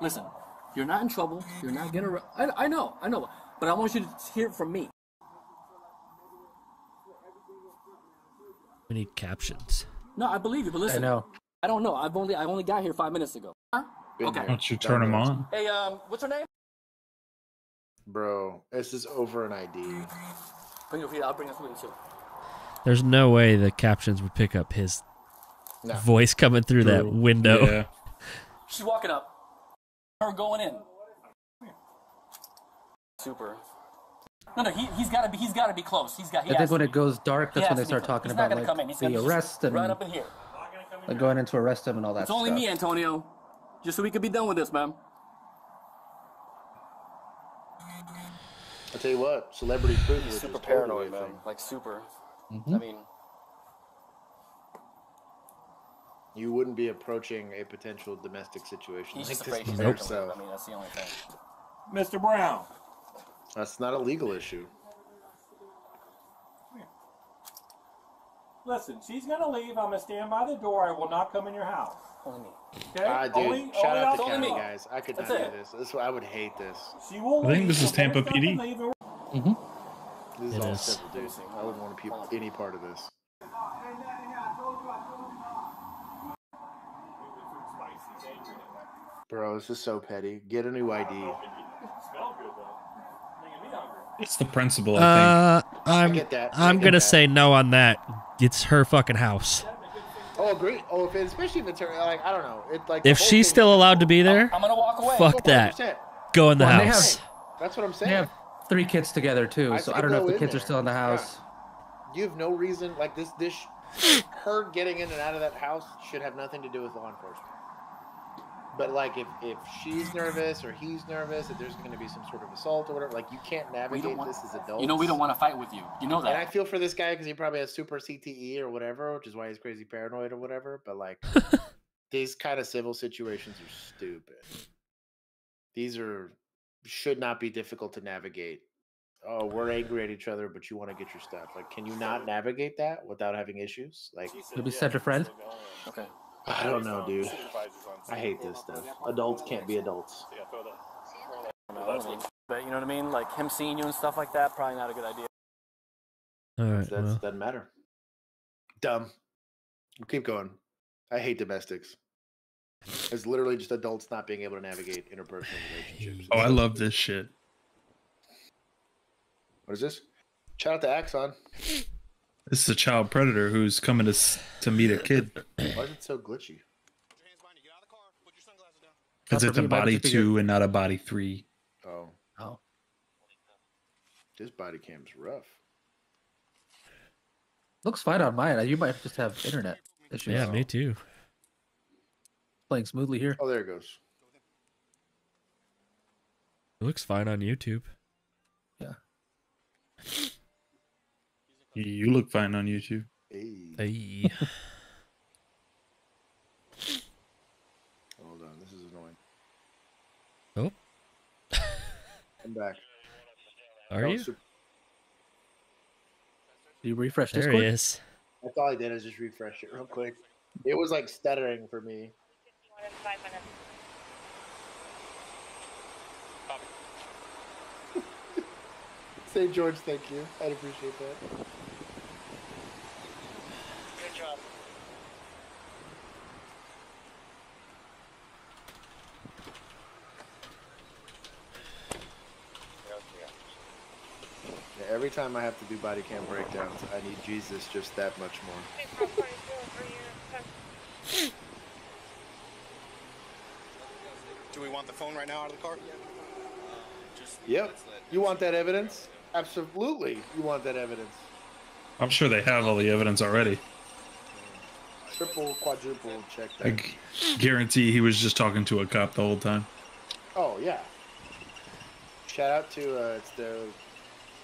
listen, you're not in trouble. You're not getting arrested. I, I know, I know. But I want you to hear it from me. We need captions. No, I believe you, but listen. I know. I don't know. I've only I only got here five minutes ago. Huh? Okay. there, Why don't you done turn them on? Hey, um, what's her name? Bro, this is over an ID. Bring it over here. I'll bring it through too. There's no way the captions would pick up his No. voice coming through that window. Yeah. She's walking up. Her going in. Super. No, no, he, he's got to be. He's got to be close. He's got. He I think when it goes dark, that's when they start talking about like come in. The arrest and right up in here. like going in to arrest him and all that It's stuff. only me, Antonio. Just so we could be done with this, man. I'll tell you what, celebrity privilege He's is super paranoid, a man. thing. Like super. Mhm. I mean, You wouldn't be approaching a potential domestic situation he's like just afraid she's by nope. yourself. I mean, that's the only thing. Mr. Brown. That's not a legal issue. Listen, she's gonna leave. I'm gonna stand by the door. I will not come in your house. Only me. Okay? Ah, dude, only, shout only out to I'll- county only- guys. I could That's not it. do this. This I would hate this. She will I think leave. this is Tampa woman's got PD. leave and This is It all is. civil. I wouldn't want to be any part of this. Bro, this is so petty. Get a new ID. It's the principle, I think. Uh, I'm get that. I I'm gonna that. say no on that. It's her fucking house. Oh, agree. Oh, if it, especially if it's her, like I don't know. It like If she's still allowed to be there, I'm gonna walk away. fuck that. 100%. Go in the Well, house. have- That's what I'm saying. They saying. have three kids together too, I so I don't know if the in kids are still in the Yeah. house. You have no reason like this. This her getting in and out of that house should have nothing to do with law enforcement. But like if if she's nervous or he's nervous, if there's going to be some sort of assault or whatever, like you can't navigate don't want. this as adults. You know, we don't want to fight with you. You know that. And I feel for this guy because he probably has super CTE or whatever, which is why he's crazy paranoid or whatever. But like, (laughs) these kind of civil situations are stupid. These are should not be difficult to navigate. Oh, we're angry at each other, but you want to get your stuff. Like, can you not navigate that without having issues? Like, Maybe send a friend. Okay. I don't know, dude. I hate this stuff. Adults can't be adults. But you know what I mean? Like him seeing you and stuff like that, probably not a good idea. All right. That's Well, doesn't matter. Dumb. Keep going. I hate domestics. It's literally just adults not being able to navigate interpersonal (sighs) relationships. Oh, I love this shit. What is this? Shout out to Axon. (laughs) This is a child predator who's coming to to meet a kid Why is it so glitchy? because it's a body two and not a body three. Oh. Oh. This body cam's rough. Looks fine on mine. You might just have internet issues. yeah, me too. Playing smoothly here. Oh, there it goes. It looks fine on YouTube. You look fine on YouTube. Hey. Hey. (laughs) Hold on, this is annoying. Oh. (laughs) I'm back. Are you? super- You refresh There Discord. he is. That's all I did is just refresh it real quick. It was like stuttering for me. (laughs) St. George, thank you. I'd appreciate that. Every time I have to do body cam breakdowns, I need Jesus just that much more. Do we want the phone right now out of the car? Yep. You want that evidence? Absolutely. You want that evidence. I'm sure they have all the evidence already. Triple, quadruple check that. I guarantee he was just talking to a cop the whole time. Oh yeah. Shout out to uh, it's the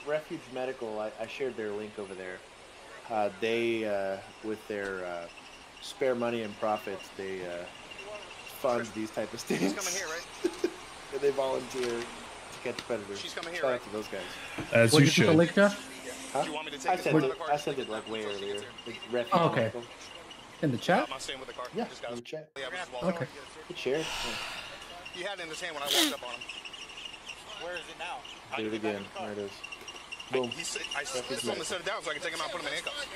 Refuge Medical. I, I shared their link over there. Uh, they uh, with their uh, spare money and profits, they uh, fund these type of She's coming here, right? (laughs) and they volunteer to catch predators. She's coming here, Shout right? out to those guys. As What you did you the should. link to? Huh? Do you want me to take I this sent it. car? I sent it like way earlier. Like Refuge Oh, okay. Medical. In the chat? I'm not staying with the car. Yeah, Just got in the chat. Yeah, but just walk Okay. Good share. He had it in his hand when I walked up on him. Where is it now? Do it again. There it is. Boom. He said, I told him to set it down so I can take him out and put him in handcuffs.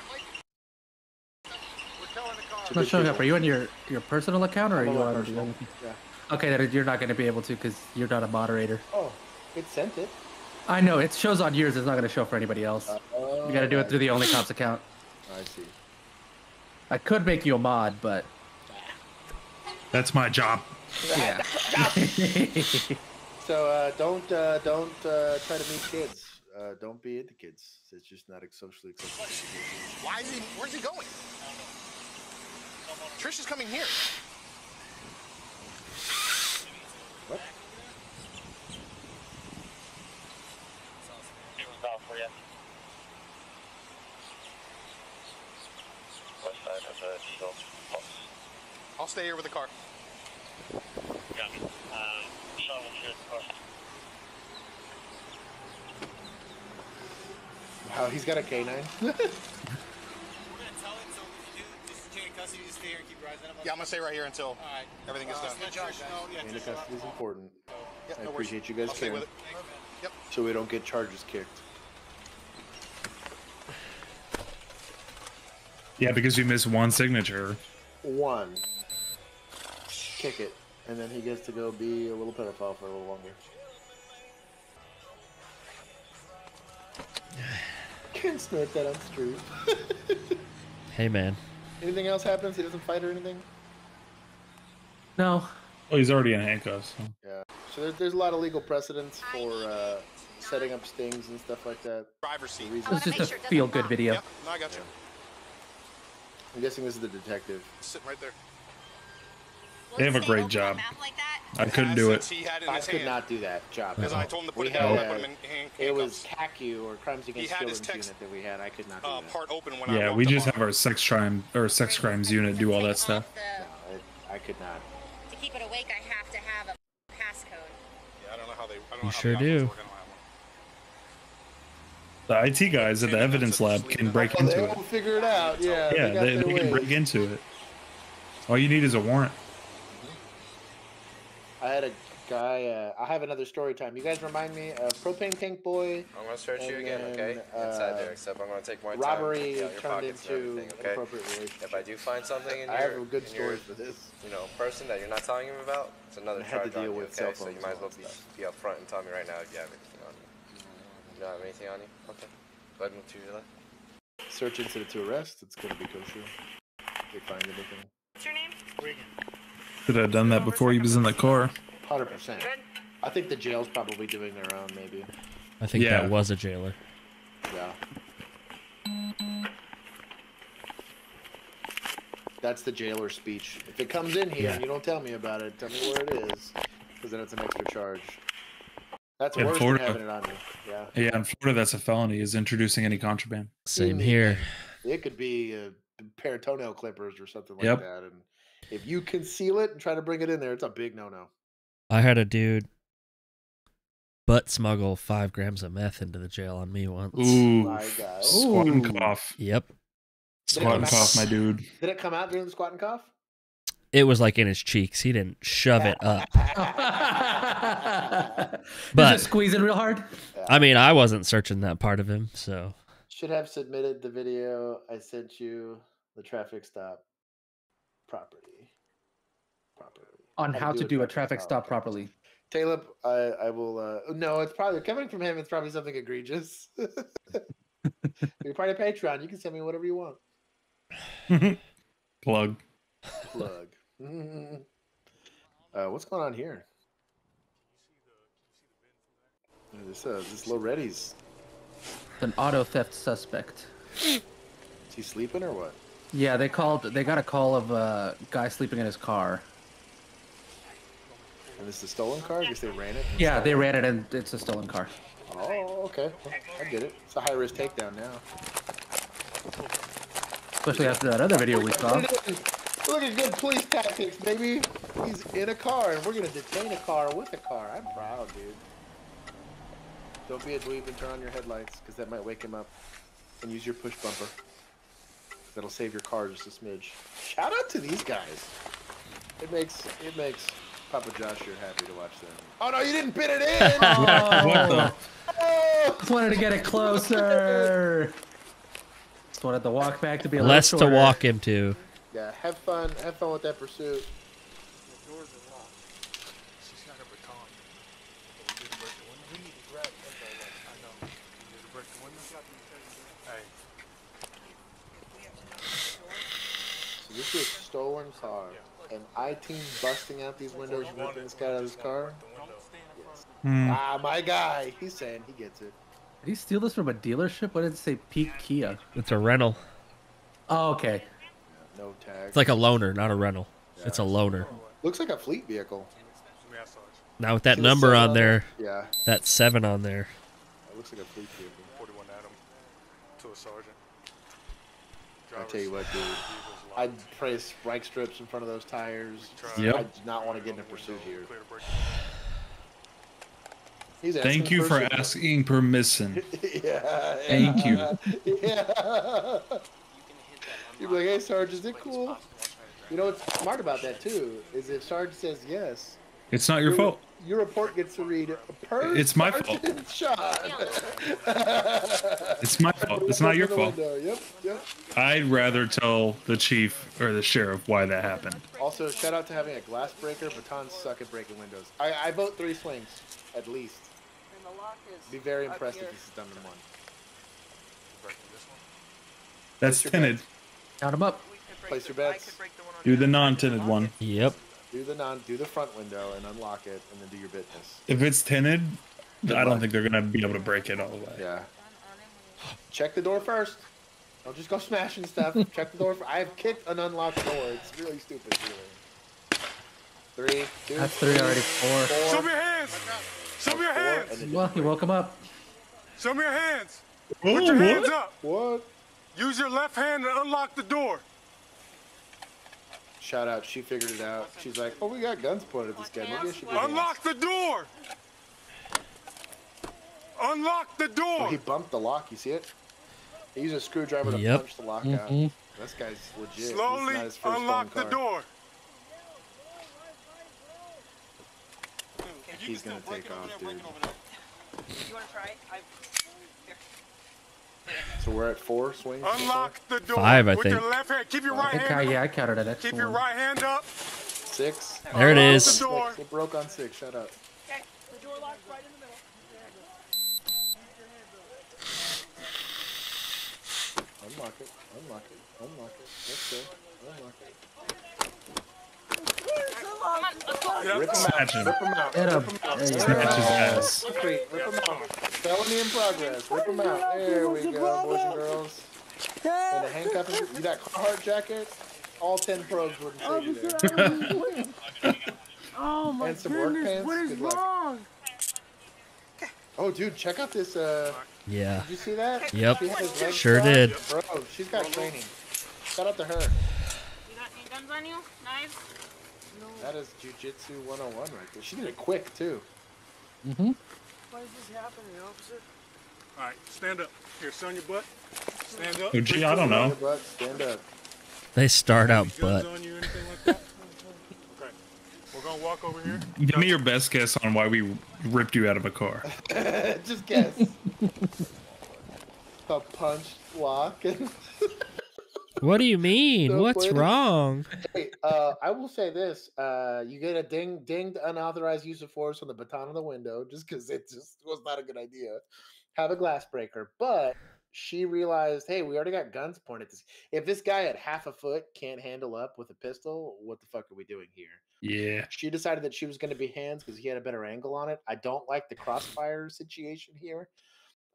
It's not showing up. Are you on your your personal account or are I'm you on my on personal, other- yeah. Okay, then you're not going to be able to because you're not a moderator. Oh, it sent it. I know it shows on yours. It's not going to show for anybody else. Oh, you got to do it through the only cops account. I see. I could make you a mod, but That's my job. yeah. (laughs) So uh, don't uh, don't uh, try to meet kids. Uh, don't be into kids. It's just not socially acceptable. Why is he? Where's he going? Trish is coming here. What? for you. West side of the Eagle. I'll stay here with the car. Got me. Uh, Eagle will shoot the car. Wow, he's got a canine. (laughs) Yeah, I'm gonna stay right here until everything is uh, done. Chain of custody is important. Yeah, I no worries. appreciate you guys I'll caring. with it. Yep. So we don't get charges kicked. Yeah, because you missed one signature. One. Kick it, and then he gets to go be a little pedophile for a little longer. Can't snort that on the street. (laughs) Hey man. Anything else happens? He doesn't fight or anything? No. Oh, he's already in handcuffs. so- Yeah. So there's, there's a lot of legal precedents for uh, setting up stings and stuff like that. Driver's seat. It's just a feel good video. No, I got you. I'm guessing this is the detective. Sitting right there. They have a great job. I couldn't do it. He had it in I could hand. not do that job. Because I told him to put We it down. had, I put him in hand- It was CACU or Crimes Against had Children's text- unit that we had. I could not do Uh, that. part open when I Yeah, walked we up just on have our sex crime or sex crimes unit do all that stuff. No, I, I could not. To keep it awake, I have to have a passcode. Yeah, I don't know how they. I don't know You how sure the do. The IT guys at the evidence lab can break Oh, they into it. will figure it out. Yeah. Yeah, they, they, they can break into it. All you need is a warrant. I had a guy. Uh, I have another story time. You guys remind me of propane tank boy. I'm gonna search you and again, okay? then, Inside uh, there, except I'm gonna take my time. robbery pick turned into okay? inappropriate relationship. If I do find something in I your, have a good in your, story for this. you know, person that you're not telling him about, it's another I had to charge on deal you, with okay? cell So you might as well be, be upfront and tell me right now if you have anything on you. You don't have anything on you? Okay. Go ahead and move to your left. Search incident to arrest. It's gonna be kosher. If They find anything. What's your name? Should have done that before he was in the car. Hundred percent. I think the jail's probably doing their own, maybe. I think Yeah. that was a jailer. Yeah. That's the jailer speech. If it comes in here Yeah. and you don't tell me about it, tell me where it is, because then it's an extra charge. That's In worse Florida. than having it on you. Yeah. Yeah, in Florida, that's a felony. Is introducing any contraband. Same here. It could be uh, a pair of toenail clippers or something like Yep. that. And if you conceal it and try to bring it in there, it's a big no-no. I had a dude butt smuggle five grams of meth into the jail on me once. Ooh, My God. squat and cough. Yep. Squat and cough, my dude. Did it come out during the squat and cough? It was like in his cheeks. He didn't shove it up. (laughs) but But- just squeezing real hard. I mean, I wasn't searching that part of him, so Should have submitted the video I sent you, the traffic stop property. Properly. On how to do a traffic stop properly. Caleb, I, I will. Uh, no, it's probably coming from him. It's probably something egregious. (laughs) You're part of Patreon. You can send me whatever you want. Plug. Plug. (laughs) uh, what's going on here? Yeah, This uh, this Loretti's. An auto theft suspect. Is he sleeping or what? Yeah, they called. They got a call of a guy sleeping in his car. And this is a stolen car. I guess they ran it. Yeah, they ran it, and it's a stolen car. Oh, okay. I get it. It's a high risk takedown now. Especially after that other video we saw. Look at, look at good police tactics, baby. He's in a car, and we're gonna detain a car with a car. I'm proud, dude. Don't be a dweeb and turn on your headlights, because that might wake him up. And use your push bumper. That'll save your car just a smidge. Shout out to these guys. It makes it makes Papa Josh here happy to watch them. Oh no, you didn't pin it in. (laughs) Oh. What the? Just wanted to get it closer. Just wanted the walk back to be a less to walk into. Yeah, have fun. Have fun with that pursuit. The doors are locked. She's got her baton. But we need to break the window. We need to grab the window. I know. We need to break the window. Hey. So this is a stolen car, and I team busting out these windows, ripping this guy out of his car. Yes. Hmm. Ah, my guy. He's saying he gets it. Did he steal this from a dealership? What did it say? Peak Kia. It's a rental. Oh, okay. No tag. It's like a loaner, not a rental. It's a loaner. Looks like a fleet vehicle. Now with that See number on on there, there? Yeah. that seven on there. It looks like a fleet vehicle. 41 Adam to a sergeant. I tell you what, dude. I'd place spike strips in front of those tires. Yep. I do not want to get in a pursuit here. He's Thank you for permission. asking permission. (laughs) yeah. Thank you. (laughs) Yeah. You'd be like, hey, Sarge, is it cool? You know what's smart about that, too, is if Sarge says yes, It's not your fault. Your report gets to read per It's my fault. Sergeant Sean. It's my fault. It's not your fault. Yep, yep. I'd rather tell the chief or the sheriff why that happened. Also, shout out to having a glass breaker. Batons suck at breaking windows. I, I vote three swings, at least. Be very impressed if this is done in one. That's tinted. Count them up. Place your bets. Do the non-tinted one. Yep. Do the non, do the front window and unlock it, and then do your business. If it's tinted, Good I don't think they're gonna be able to break it all the way. Yeah. Check the door first. Don't just go smashing stuff. (laughs) Check the door. For, I have kicked an unlocked door. It's really stupid. Really. Three, two. That's three already. Four. Show me your hands. Show me your hands. Well, you woke him up. Show me your hands. Oh, Put your what? hands up. What? Use your left hand to unlock the door. Shout out. She figured it out. She's like, oh, we got guns pointed at this guy. Maybe I should get Unlock the door. Unlock the door. Oh, he bumped the lock. You see it? He used a screwdriver to Yep. punch the lock Mhm. out. This guy's legit. Slowly his first unlock the door. He's gonna take off, dude. You want to try? I... So we're at four swings. Unlock the door. Five, I With your think. left hand. Keep your oh, I right think I, hand. yeah, I counted an extra Keep your right hand up. Six. There it Unlock is. The door. It broke on six. Shut up. Okay. The door locked right in the middle. Unlock it. Unlock it. Unlock it. Let's go. Unlock it. Rip him out. Rip him out. Rip him out. Snatch his ass. Rip out. Felony in progress. Rip him out. There we go, boys and girls. And handcuffing. You got Carhartt jacket? All ten probes wouldn't save you there. Oh my goodness, what is Good luck. wrong? Oh, dude, check out this. Uh, Yeah. did you see that? Yep. Sure did. Bro, she's got training. Shout out to her. You got any guns on you? Knives? That is jujitsu 101 right there. She did it quick too. Mm-hmm. Why is this happening, officer? All right, stand up. Here, sit on your butt. Stand up. Oh, gee, I don't know. Stand up, Stand up. They start out Guns butt. on you, anything like that? Okay. We're gonna walk over here. Give me your best guess on why we ripped you out of a car. (laughs) Just guess. (laughs) a punch lock. (laughs) What do you mean? So What's wrong? hey, uh, I will say this: uh, you get a ding, dinged unauthorized use of force on the baton of the window, just because it just was not a good idea. Have a glass breaker, but she realized, hey, we already got guns pointed. At this. If this guy at half a foot can't handle up with a pistol, what the fuck are we doing here? Yeah. She decided that she was going to be hands because he had a better angle on it. I don't like the crossfire situation here,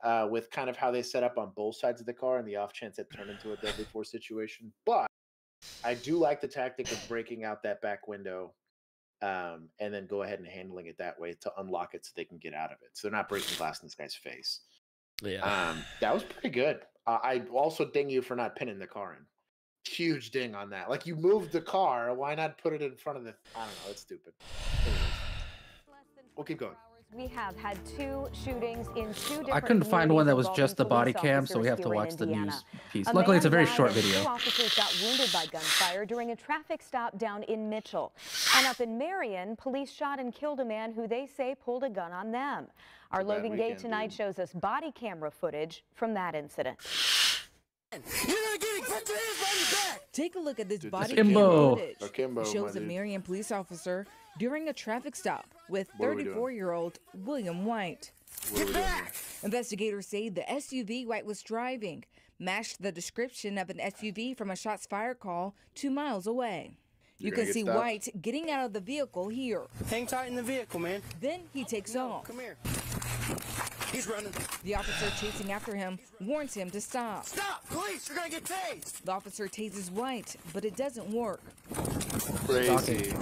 uh, with kind of how they set up on both sides of the car and the off chance it turned into a deadly (sighs) force situation. But I do like the tactic of breaking out that back window, um, and then go ahead and handling it that way to unlock it so they can get out of it. So they're not breaking glass in this guy's face. Yeah. Um, that was pretty good. Uh, I also ding you for not pinning the car in. Huge ding on that. Like you moved the car, why not put it in front of the? I don't know. It's stupid. Anyways. (sighs) We'll keep going. We have had two shootings in two different I couldn't find one that was just the body cam, so we have to watch the Indiana. news piece. A Luckily, it's a very short video. Officers got wounded by gunfire during a traffic stop down in Mitchell. And up in Marion, police shot and killed a man who they say pulled a gun on them. Our It's a Logan Gate weekend, tonight shows us body camera footage from that incident. You're not getting put your hands behind back. Take a look at this Dude, body this is camera footage. Akimbo, it shows a. Marion police officer during a traffic stop with What are we doing? 34-year-old William White. What are we doing here? (laughs) Investigators say the SUV White was driving matched the description of an SUV from a shots fired call two miles away. You You gonna can see stopped? White getting out of the vehicle here. Hang tight in the vehicle, man. Then he takes off. Come here. He's running. The officer chasing after him warns him to stop. Stop! Police, you're gonna get tased. The officer tases White, but it doesn't work. Crazy.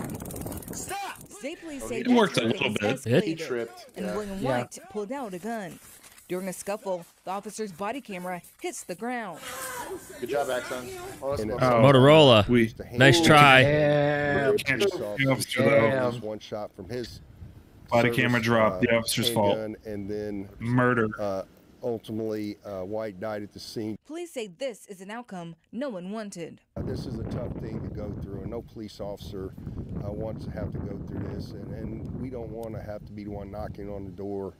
Stop! State police Oh, say he that's worked a when little things bit. He escalated, tripped. And yeah. William Yeah. White pulled out a gun. During a scuffle, the officer's body camera hits the ground. Good job, Axon. Oh, that's And smoke. it's- Oh. Motorola. We Nice try. Damn. Can't Police shoot the officer officer, shot though. just one shot from his Body service, camera dropped. The uh, officer's fault. and then murder. uh, ultimately uh, White died at the scene. Police say this is an outcome no one wanted. Uh, This is a tough thing to go through, and no police officer uh, wants to have to go through this, and, and we don't want to have to be the one knocking on the door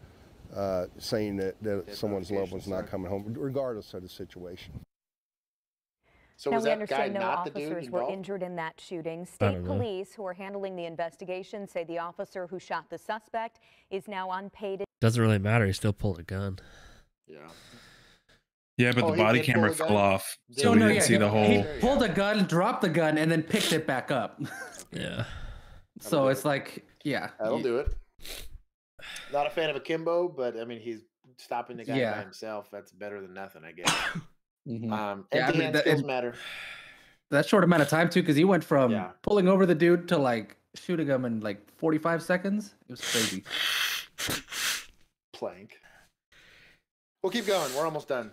uh, saying that, that someone's loved one's notification, not coming home, regardless of the situation. So now was we that guy understand no not officers were injured in that shooting. State police who are handling the investigation say the officer who shot the suspect is now unpaid. Doesn't really matter. He still pulled a gun. Yeah. Yeah, but Oh, the body camera pull fell off, Did so he? we No, didn't yeah, see the he- whole. He pulled a gun, dropped the gun, and then picked it back up. Yeah. so it's it. like, yeah. That'll do it. Not a fan of Akimbo, but I mean, he's stopping the guy Yeah. by himself. That's better than nothing, I guess. (laughs) Mhm. Um, Yeah, I empty mean, that- skills and- matter. that short amount of time too, because he went from Yeah. pulling over the dude to like shooting him in like 45 seconds. It was crazy. Plank. We'll keep going. We're almost done.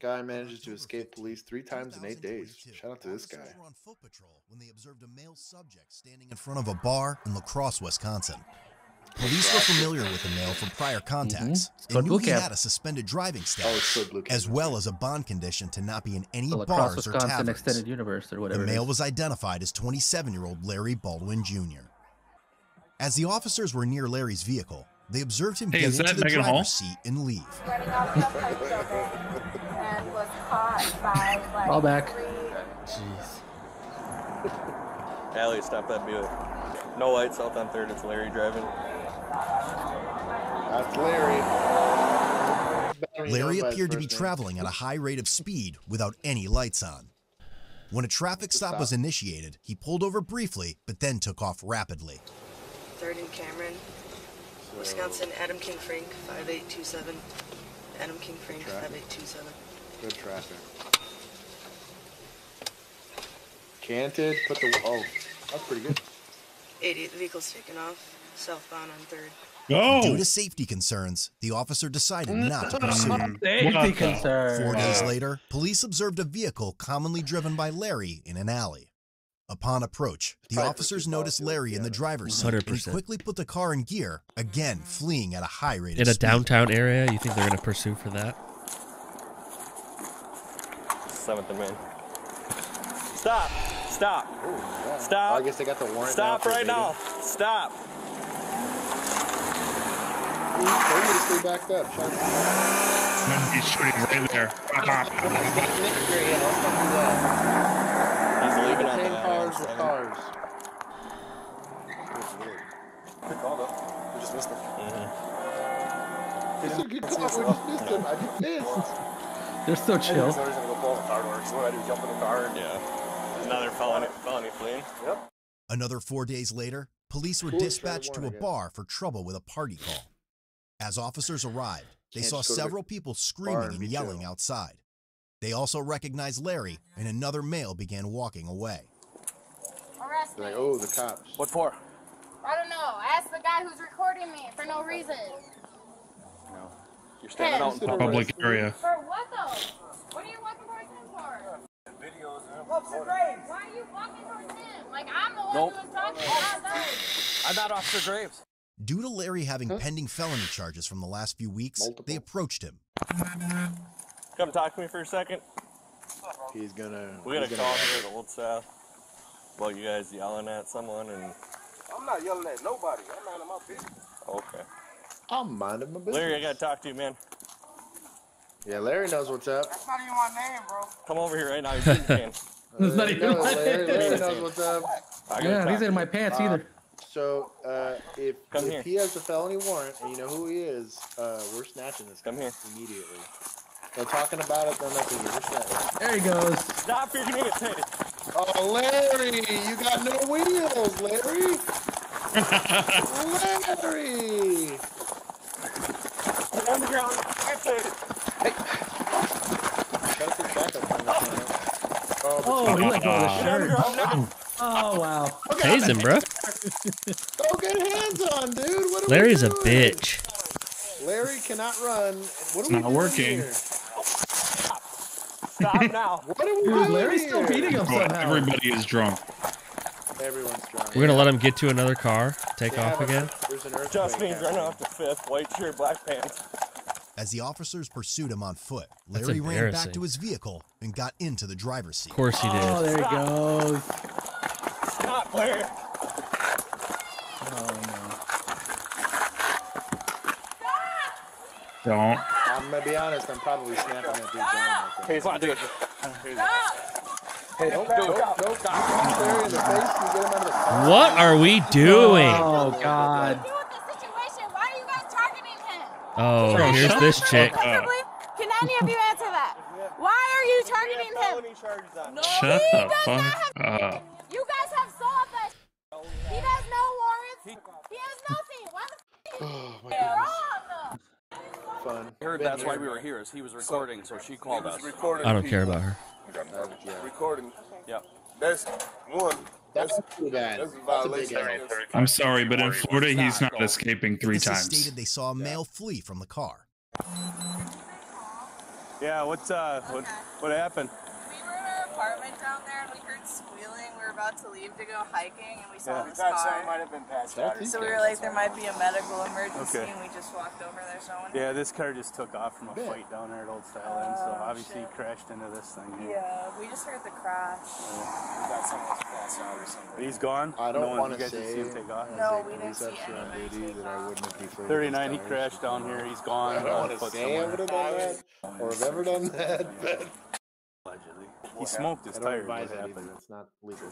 Guy manages to escape police three times in eight days. Shout out to this guy. were on foot patrol when they observed a male subject standing in front of a bar in La Crosse, Wisconsin. Police were familiar with the male from prior mm-hmm. contacts It's called and knew boot he camp. had a suspended driving Oh, status, called Blue Camp, as well as a bond condition to not be in any The La Crosse, bars or Wisconsin taverns. extended universe or The whatever. it male was identified as 27-year-old Larry Baldwin Jr. As the officers were near Larry's vehicle, they observed him Hey, get into the Megan driver's Hall? seat and leave. running off the pipe building and was caught by like All back. Jeez. Allie, stop that Buick. No lights out on third. It's Larry driving. That's Larry. Better when you know Larry him by his appeared to be traveling at a high rate of speed without any lights on. When a traffic stop was initiated, he pulled over briefly, but then took off rapidly. Third and Cameron, Wisconsin, Adam King Frank, 5827. Adam King Frank, Traffic. 5827. Good traffic. Canted. Put the. Oh, that's pretty good. 88, the vehicle's taken off, southbound on third. Due to safety concerns, the officer decided not to (laughs) pursue. Safety concern. Four days later, police observed a vehicle commonly driven by Larry in an alley. Upon approach, the officers pursuit noticed policy Larry in the driver's seat and 100%. quickly put the car in gear, again fleeing at a high rate of In a speed. downtown area, you think they're gonna pursue for that? Seventh and Main. Stop! Stop! Oh, Stop! I guess they got the warrant. Stop now right evading. now! Stop! Ooh, Told to stay backed up. Shout. He's shooting right there. He's leaving the cars I-97. with cars. Good call, though. We just missed it. It's a good call. We just missed him. I'd be pissed. They're so chill. So he's gonna go pull the car door. So I do, jump in the car and yeah. Another felony, felony fleeing. Yep. Another four days later, police were Cool, dispatched to a again. bar for trouble with a party call. As officers arrived, they Can't saw just go to the several people screaming and and yelling chill. outside. They also recognized Larry, and another male began walking away. Arrest They're me. like, oh, the cops. What for? I don't know. Ask the guy who's recording me for no reason. No. You're standing out in The public area. For what though? What are you walking towards him for? Videos. Officer Graves. Why are you walking towards him? Like I'm the one Nope. who was talking, not them. I'm not Officer Graves. Due to Larry having pending felony charges from the last few weeks, they approached him. Come talk to me for a second. He's gonna. We got a he's call gonna- call here at Old South about you guys yelling at someone and. I'm not yelling at nobody. I'm minding my business. Okay. I'm minding my business. Larry, I gotta talk to you, man. Yeah, Larry knows what's up. That's not even my name, bro. Come over here right now. You're can. (laughs) That's not even knows, my Larry, name. Larry knows what's up. I gotta Yeah, these to ain't my pants Uh, either. So, uh, if, Come if here. he has a felony warrant and you know who he is, uh, we're snatching this guy Come here. immediately. No talking about it, no nothing. We're snatching. There he goes. Stop! You're gonna get tased. Oh, Larry, you got no wheels, Larry. Larry. Get on the ground. Get tased. Gotta put backup on this man. Oh, but Oh, he let go of the Ah. shirt. Now. Oh wow. Tase him, bro. Go get hands on, dude. What are Larry's we a bitch. Larry cannot run. What are It's we not doing working. Here? Stop now. (laughs) What are we doing Larry's still beating him somehow. everybody is drunk. Everyone's drunk. We're gonna let him get to another car, take They off again. There's an earthquake Justin's running off the fifth. White shirt, black pants. As the officers pursued him on foot, Larry ran back to his vehicle and got into the driver's seat. Of course he did. Oh, did. there he goes. Stop, Larry. Oh no. Don't. I'm gonna be honest. I'm probably snapping that dude's arm. right there. Hey, come on, dude. Hey, out of the car. What are we doing? Oh god. Do with the situation? Why are you guys targeting him? Oh, Bro, here's shut this the chick. fuck up. Can any of you answer that? Why are you targeting him? Felony charges on No, Shut he the does not fuck have. up. You guys have solved that. He has no warrants. He has nothing. Why the f- (sighs) Oh my are you goodness. wrong? Fun. I heard Been that's why we were here. Is he was recording, so she called us. I don't care about her. Recording. Yeah. That's one. That's too bad. That's a That's a big violation. L. I'm sorry, but in Florida, he's not escaping three Witnesses times. stated they saw a male flee from the car. Yeah, what's uh, what, what happened? We were in our apartment down there and we heard squealing. We were about to leave to go hiking and we saw Yeah. this car. have been passed out So we were like, there might be a medical emergency Okay. and we just walked over there. So no one Yeah, this car just took off from a Yeah. fight down there at Old Style Inn, so Oh, obviously shit. crashed into this thing. here. Yeah, we just heard the crash. Got someone passed out or he's gone. I don't no one, want to guys didn't say see him take off. as No, we didn't see officer on anybody that I wouldn't be 39, he these crashed down here. He's gone. I don't want to foot say I would have done that or have ever done that, but Allegedly. He smoked his I don't tires. advise What that happened? It's not legal.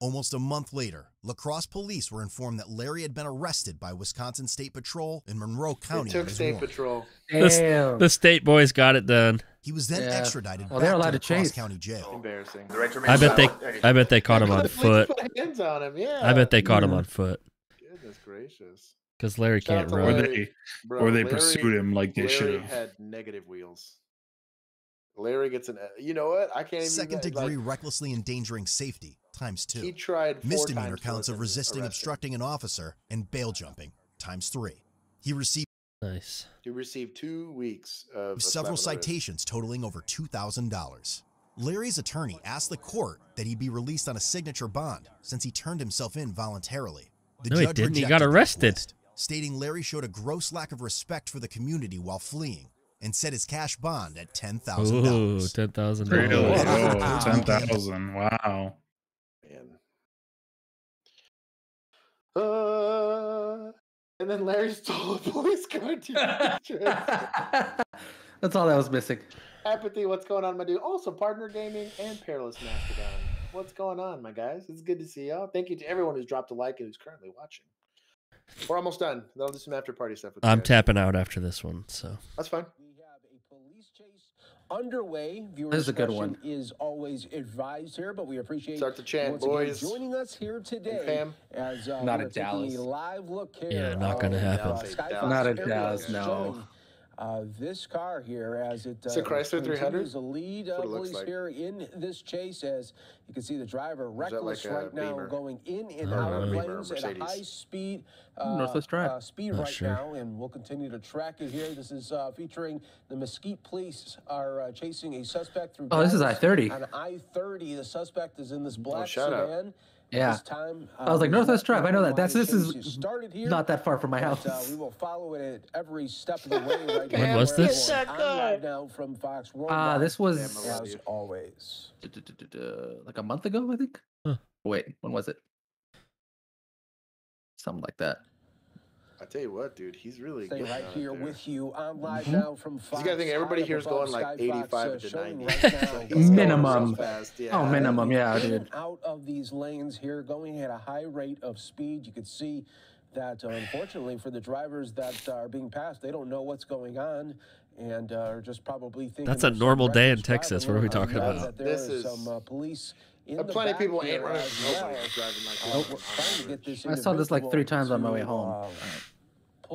Almost a month later, La Crosse police were informed that Larry had been arrested by Wisconsin State Patrol in Monroe County. on took state warrant. patrol. The, Damn. the state boys got it done. He was then Yeah. extradited Well, back to to La Crosse chase. County Jail. Embarrassing. I bet they, I bet they caught him on The police foot. Put hands on him. Yeah. I bet they caught him on foot Goodness gracious. because Larry Shout can't run. Larry. they, Bro, or they Larry- pursued him like they should have. had negative wheels. Larry gets an. You know what? I can't even. Second like, degree recklessly endangering safety times two. He tried four Misdemeanor times counts of resisting, arrest him. obstructing an officer, and bail jumping times three. He received Nice. He received two weeks of several slap on the wrist. citations totaling over $2,000. Larry's attorney asked the court that he be released on a signature bond since he turned himself in voluntarily. The No, he judge didn't. He rejected got arrested. request, stating Larry showed a gross lack of respect for the community while fleeing and set his cash bond at $10,000. Ooh, ten thousand Really? dollars. Oh, (laughs) 10,000. Wow. Man. Uh, and then Larry stole a police car. (laughs) That's all that was missing. Apathy, what's going on, my dude? Also, Partner Gaming and Peerless Mastodon. What's going on, my guys? It's good to see y'all. Thank you to everyone who's dropped a like and who's currently watching. We're almost done. Then I'll do some after party stuff with you I'm guys. tapping out after this one. So That's fine. Underway. Viewer This is a good one. is always advised here, but we appreciate Start the chant, once again boys. joining us here today. Pam. As uh, Not we're in Dallas. a live look here. Yeah, not gonna happen. Uh, Dallas. Not in Dallas, no. Showing, Uh, this car here, as it uh, It's a Chrysler 300? continues to lead uh, what it looks police like. here in this chase, as you can see the driver reckless like right now, Beamer? going in and Or out of Beamer or lanes at a high speed. Uh, Northwest Drive. Uh, speed Not right sure. now, and we'll continue to track it here. This is uh, featuring the Mesquite Police are uh, chasing a suspect through. Oh, this is I-30. On I-30, the suspect is in this black shout out. sedan. At Yeah. This time, I was like, uh, Northwest not Drive. I know that. That's this is started here, not that far from my but, house. uh, we will follow it at every step of the way. (laughs) Right When now. was this? on live now from Fox Ah, this was as always. like a month ago, I think. Huh. Wait, when was it? Something like that. I tell you what, dude, he's really Stay good. right here there. with you. I'm live mm-hmm. now from Fox. You gotta think everybody here is going like 85 Fox, uh, to 90. Right now, minimum. So oh, yeah. Oh, minimum, yeah, dude. Out of these lanes here, going at a high rate of speed. You could see that, uh, unfortunately, for the drivers that are being passed, they don't know what's going on and uh, are just probably thinking. That's a normal day in Texas. What are we talking about? This is some police plenty of people ain't running. I saw this like three times on my way home.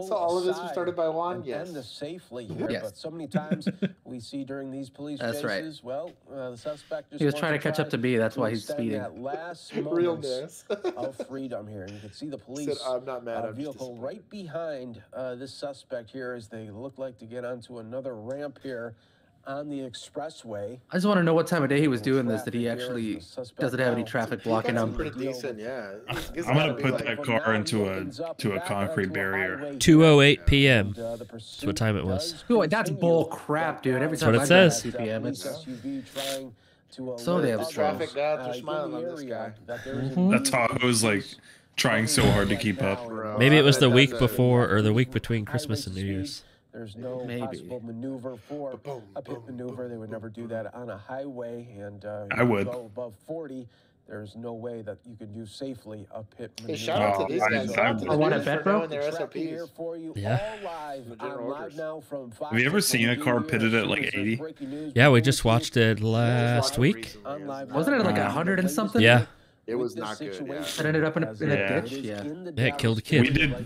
So all of this was started by Juan, yes. And safely here, yes. but so many times (laughs) we see during these police that's chases, right. well, uh, the suspect just he was trying to catch up to me. That's why he's speeding. That last (laughs) Realness (laughs) of freedom here, and you can see the police. Said, I'm not mad. Uh, vehicle right behind uh, this suspect here as they look like to get onto another ramp here on the expressway. I just want to know what time of day he was doing this. Did he actually does it have any traffic blocking him? Pretty decent, yeah. I'm gonna put that car into a to a concrete barrier. 2:08 p.m. That's what time it was. That's bull crap, dude. Every time what it says. 2 p.m. It's so they have Traffic guys are smiling on this guy. That Tahoe's like trying so hard to keep up. Maybe it was the week before or the week between Christmas and New Year's. There's no Maybe. possible maneuver for boom, a pit boom, maneuver. Boom, they would never do that on a highway. And uh, I would go above 40. There's no way that you could do safely a pit maneuver. Hey, shout out to these guys. I, I, I want a bet, bro. Their Here for you, yeah. All live, now from Fox Have you ever seen a car pitted at like 80? Yeah, we just watched it last week. Wasn't it like 100 and something? Yeah. It was not good. Yeah. It ended up in a, in yeah. a ditch. Yeah. Yeah, killed a kid. We did.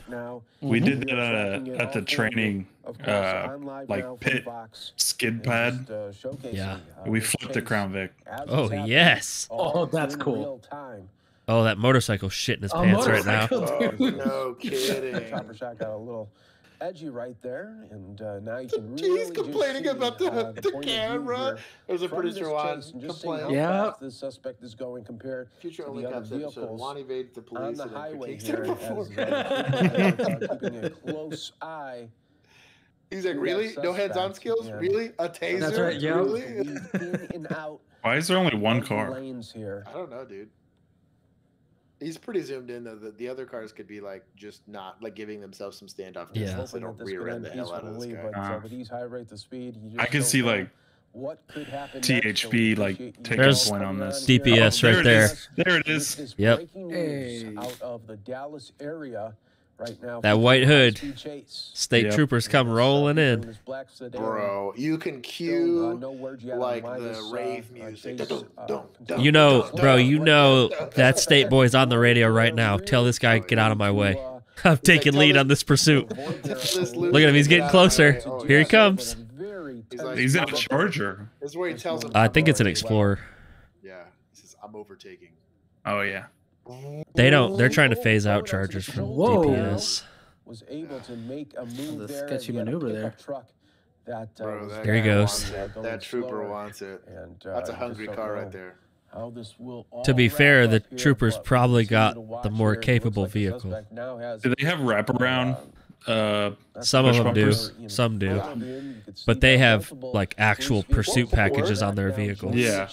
We did that uh, at the training, uh, like pit skid pad. Yeah. We flipped the Crown Vic. Oh yes. Oh, that's cool. Oh, that motorcycle shit in his pants right now. Dude. Oh, no (laughs) kidding. Chopper shot got a little edgy right there, and uh, now you (laughs) can really. He's complaining see, about the, uh, the, the camera. There's a producer on complaining. Yeah, the suspect is going compared Future to the other vehicles. Episode. Juan evades the police on the highway here. As, uh, (laughs) uh, keeping a close eye. He's like, really? No hands-on skills? Yeah. Really? A taser? That's right. Yeah. Really? Why is there only one car? Lanes here. I don't know, dude. He's pretty zoomed in though. The, the other cars could be like just not like giving themselves some standoff distance. Yeah. So they don't rear end the hell out of this guy. But uh, uh high rate of speed, I can see like what could happen THB like take a point on this DPS oh, right there. It there it is. Yep. Hey. Out of the Dallas area right now. That white hood. State yep. troopers come rolling in. Bro, you can cue like the rave music. You know, bro, you know that state boy's on the radio right now. Tell this guy, get out of my (laughs) way. (laughs) I'm taking lead on this pursuit. (laughs) Look at him, he's getting closer. Here he comes. He's in a charger. I think it's an explorer. Yeah, he says, I'm overtaking. Oh, yeah. They don't. They're trying to phase out Chargers from Whoa. DPS. Was able to make a move sketchy maneuver there. That, uh, Bro, that there he goes. That, trooper wants it. And, uh, That's a hungry car right there. to be fair, the troopers probably got the more capable like vehicle. Do they have wraparound? Uh, uh some of them do, some do, but they have like actual pursuit packages on their vehicles. Yeah.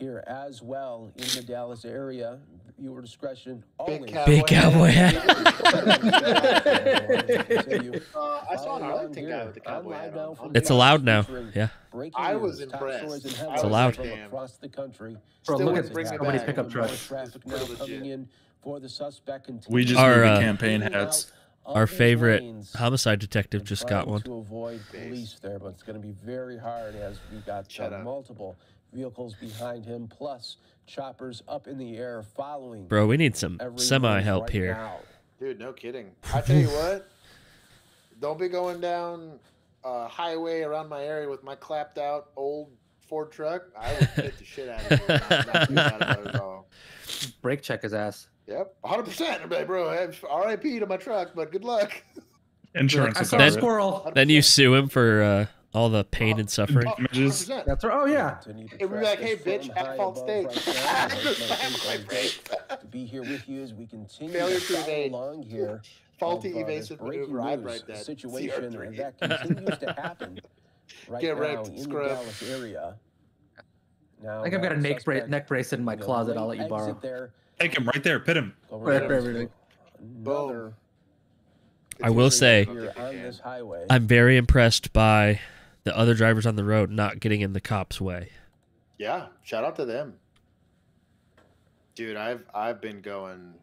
Here as well in the Dallas area, your discretion always. Big cowboy. Big cowboy hat. (laughs) uh, I saw an Arlington guy with the cowboy hat. It's allowed now. Yeah. I was impressed. It's allowed. Across the country. Bro, look at how many pickup trucks. For the suspect we just our, uh, campaign hats. Our favorite homicide detective just got one. To avoid police there, but it's going to be very hard as we got multiple vehicles behind him. Plus, choppers up in the air following. Bro, we need some semi help right here. Now. Dude, no kidding. I tell you (laughs) what, don't be going down a highway around my area with my clapped out old Ford truck. I would hit the shit out of it. Brake check his ass. Yep, 100. percent like, bro, RIP to my truck, but good luck. Insurance. Like, I saw a squirrel. Then you sue him for. Uh, all the pain oh, and suffering. Oh. That's right. Oh yeah. It would be like, hey, bitch, act on stage. To be here with you as we continue to evade. along here. (laughs) Faulty evasive maneuver. I'd write that. Situation that (laughs) continues to happen. Right Get now wrecked, in scrub. the Dallas area. Now, I think I've got a uh, neck, bra- neck brace in my closet. I'll let you borrow. There. Take him right there. Pit him. Right there, everything. Boom. I will say, I'm very impressed by the other drivers on the road not getting in the cops' way. Yeah, shout out to them. Dude, I've I've been going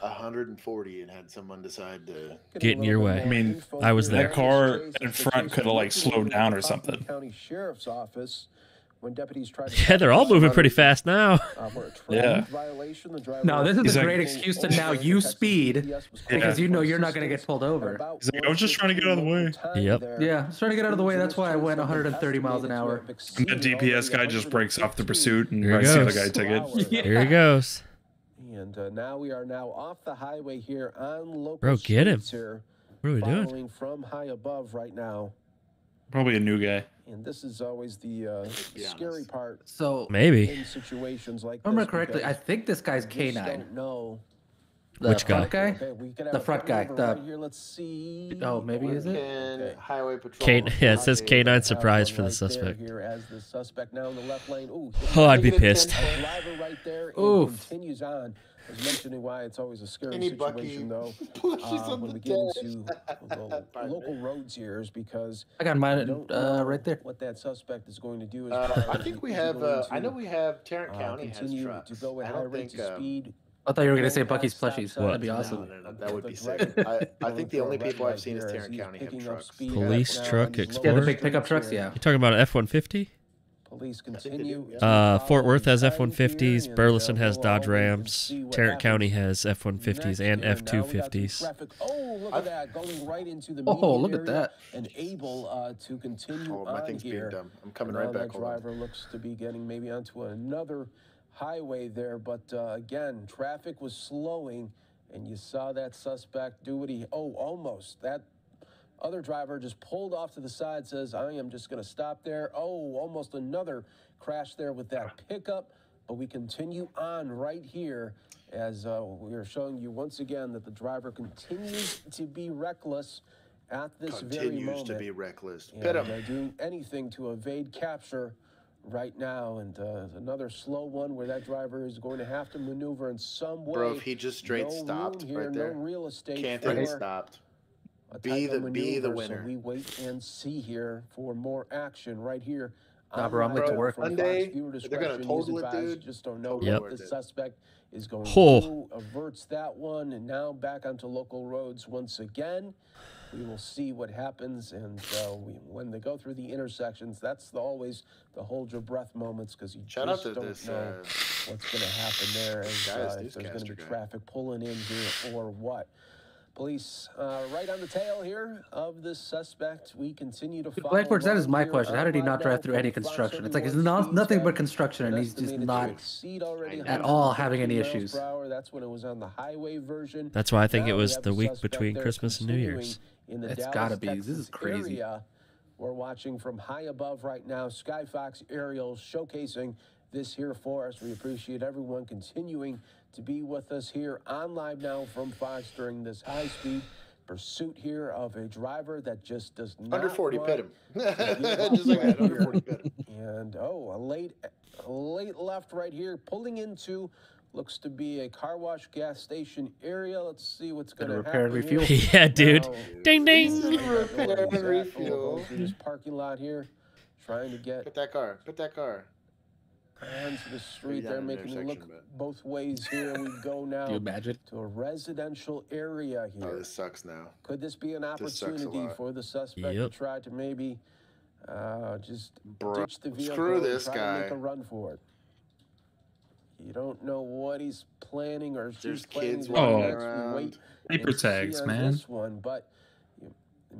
140 and had someone decide to Get in your way. I mean, I was there. That car in front could have like slowed down or something. County Sheriff's Office when deputies tried to (laughs) Yeah, they're all moving pretty fast now. uh, for a traffic Yeah. violation. The driver No, this is He's a like- great excuse to now use speed because you know you're not going to get pulled over. Like, I was just trying to get out of the way. Yep. Yeah, I was trying to get out of the way. That's why I went 130 miles an hour. And the DPS guy just breaks off the pursuit and Here he the other goes. guy a ticket. Here he goes. And uh, now we are now off the highway here on local Bro, get him. streets here, What are we doing? from high above right now. Probably a new guy. And this is always the uh, scary part So Maybe. in situations like I remember correctly, I think this guy's you just K9. don't know. The Which front guy? guy? Okay, we could have The front guy. The right here. Let's see. oh, maybe is it? Can Highway Patrol. K- yeah, it says Highway- K9 surprise for the Right there suspect. Here as the suspect now in the left lane. Ooh, (laughs) Oh, I'd be pissed. right there Oof. continues on. I was mentioning why it's always a scary Any Bucky situation though. (laughs) pushes Uh, when we get dash. into (laughs) the local roads here is because I got mine uh, right there. what that suspect is going to do. is. Uh, I think we have. going Uh, I know we have Tarrant uh, County has continue trucks. to go at I high don't rates think. of Um, speed. I thought you were going to say Buc-ee's plushies. signs That'd be awesome. no, no, no, that would be sick. I, (laughs) I think the only people I've seen is Tarrant County have trucks. Police truck on these Explorer? Yeah, the big pickup streets trucks. Yeah. You talking about an F 150? Police continue. yeah. Uh, Fort Worth has F 150s, Burleson has Dodge Rams, see what Tarrant County has F 150s and F here. Now we got some 250s. Oh, look at that, going right into the Oh, look at that. And able uh, to continue Oh, my on thing's being dumb. I'm coming And right now back. That Hold on. driver looks to be getting maybe onto another highway there, but uh, again, traffic was slowing, and you saw that suspect do what he. Oh, almost that. Other driver just pulled off to the side, says, I am just going to stop there. Oh, almost another crash there with that pickup. But we continue on right here as uh, we are showing you once again that the driver continues to be reckless at this very Continues moment. to be reckless. Pit him. they're doing anything to evade capture right now. And uh, another slow one where that driver is going to have to maneuver in some way. Bro, if he just straight no stopped here, right there, no real estate Can't have stopped. A Be the- be the maneuver, so winner. we wait and see here for more action right here. Nah, bro, I'm late to work. from Fox. Hyundai, they're gonna discretion total it, dude. Just don't know Yep. what the suspect is going Oh. to do. Averts that one, and now back onto local roads once again. We will see what happens, and uh, we, when they go through the intersections, that's the, always the hold your breath moments because you Shout just don't this, know uh, what's going to happen there, and Guys, uh, if there's going to be guy. traffic pulling in here or what. Police uh, right on the tail here of this suspect. We continue to follow. Blackboards, that is my question. How did he not drive through any construction? It's like it's not nothing but construction, and he's just not at all having any issues. That's when it was on the highway version. That's why I think it was the week between Christmas and New Year's. in the It's Dallas, gotta be. This is crazy. area. We're watching from high above right now. Sky Fox aerials showcasing this here for us. We appreciate everyone continuing to be with us here on live now from Fox during this high speed pursuit here of a driver that just does not Under 40, want pit him. to be (laughs) Just like that, under 40, pit him. And oh, a late, a late left right here, pulling into looks to be a car wash gas station area. Let's see what's going to repair happen. and refuel. (laughs) Yeah, dude. Now, Ding ding. Repair and refuel. this parking lot here, trying to get Put that car. Put that car. Onto the street. They're making you look intersection, but- both ways. Here we go (laughs) now Do you imagine? to a residential area here. Oh, this sucks now. Could this be an This sucks a opportunity for the suspect Yep. to try to maybe uh, just Bro, ditch the vehicle screw and this try to make a run for it? You don't know what he's planning or she's There's kids to running do next. We around. wait Paper tags, man. This one, but you-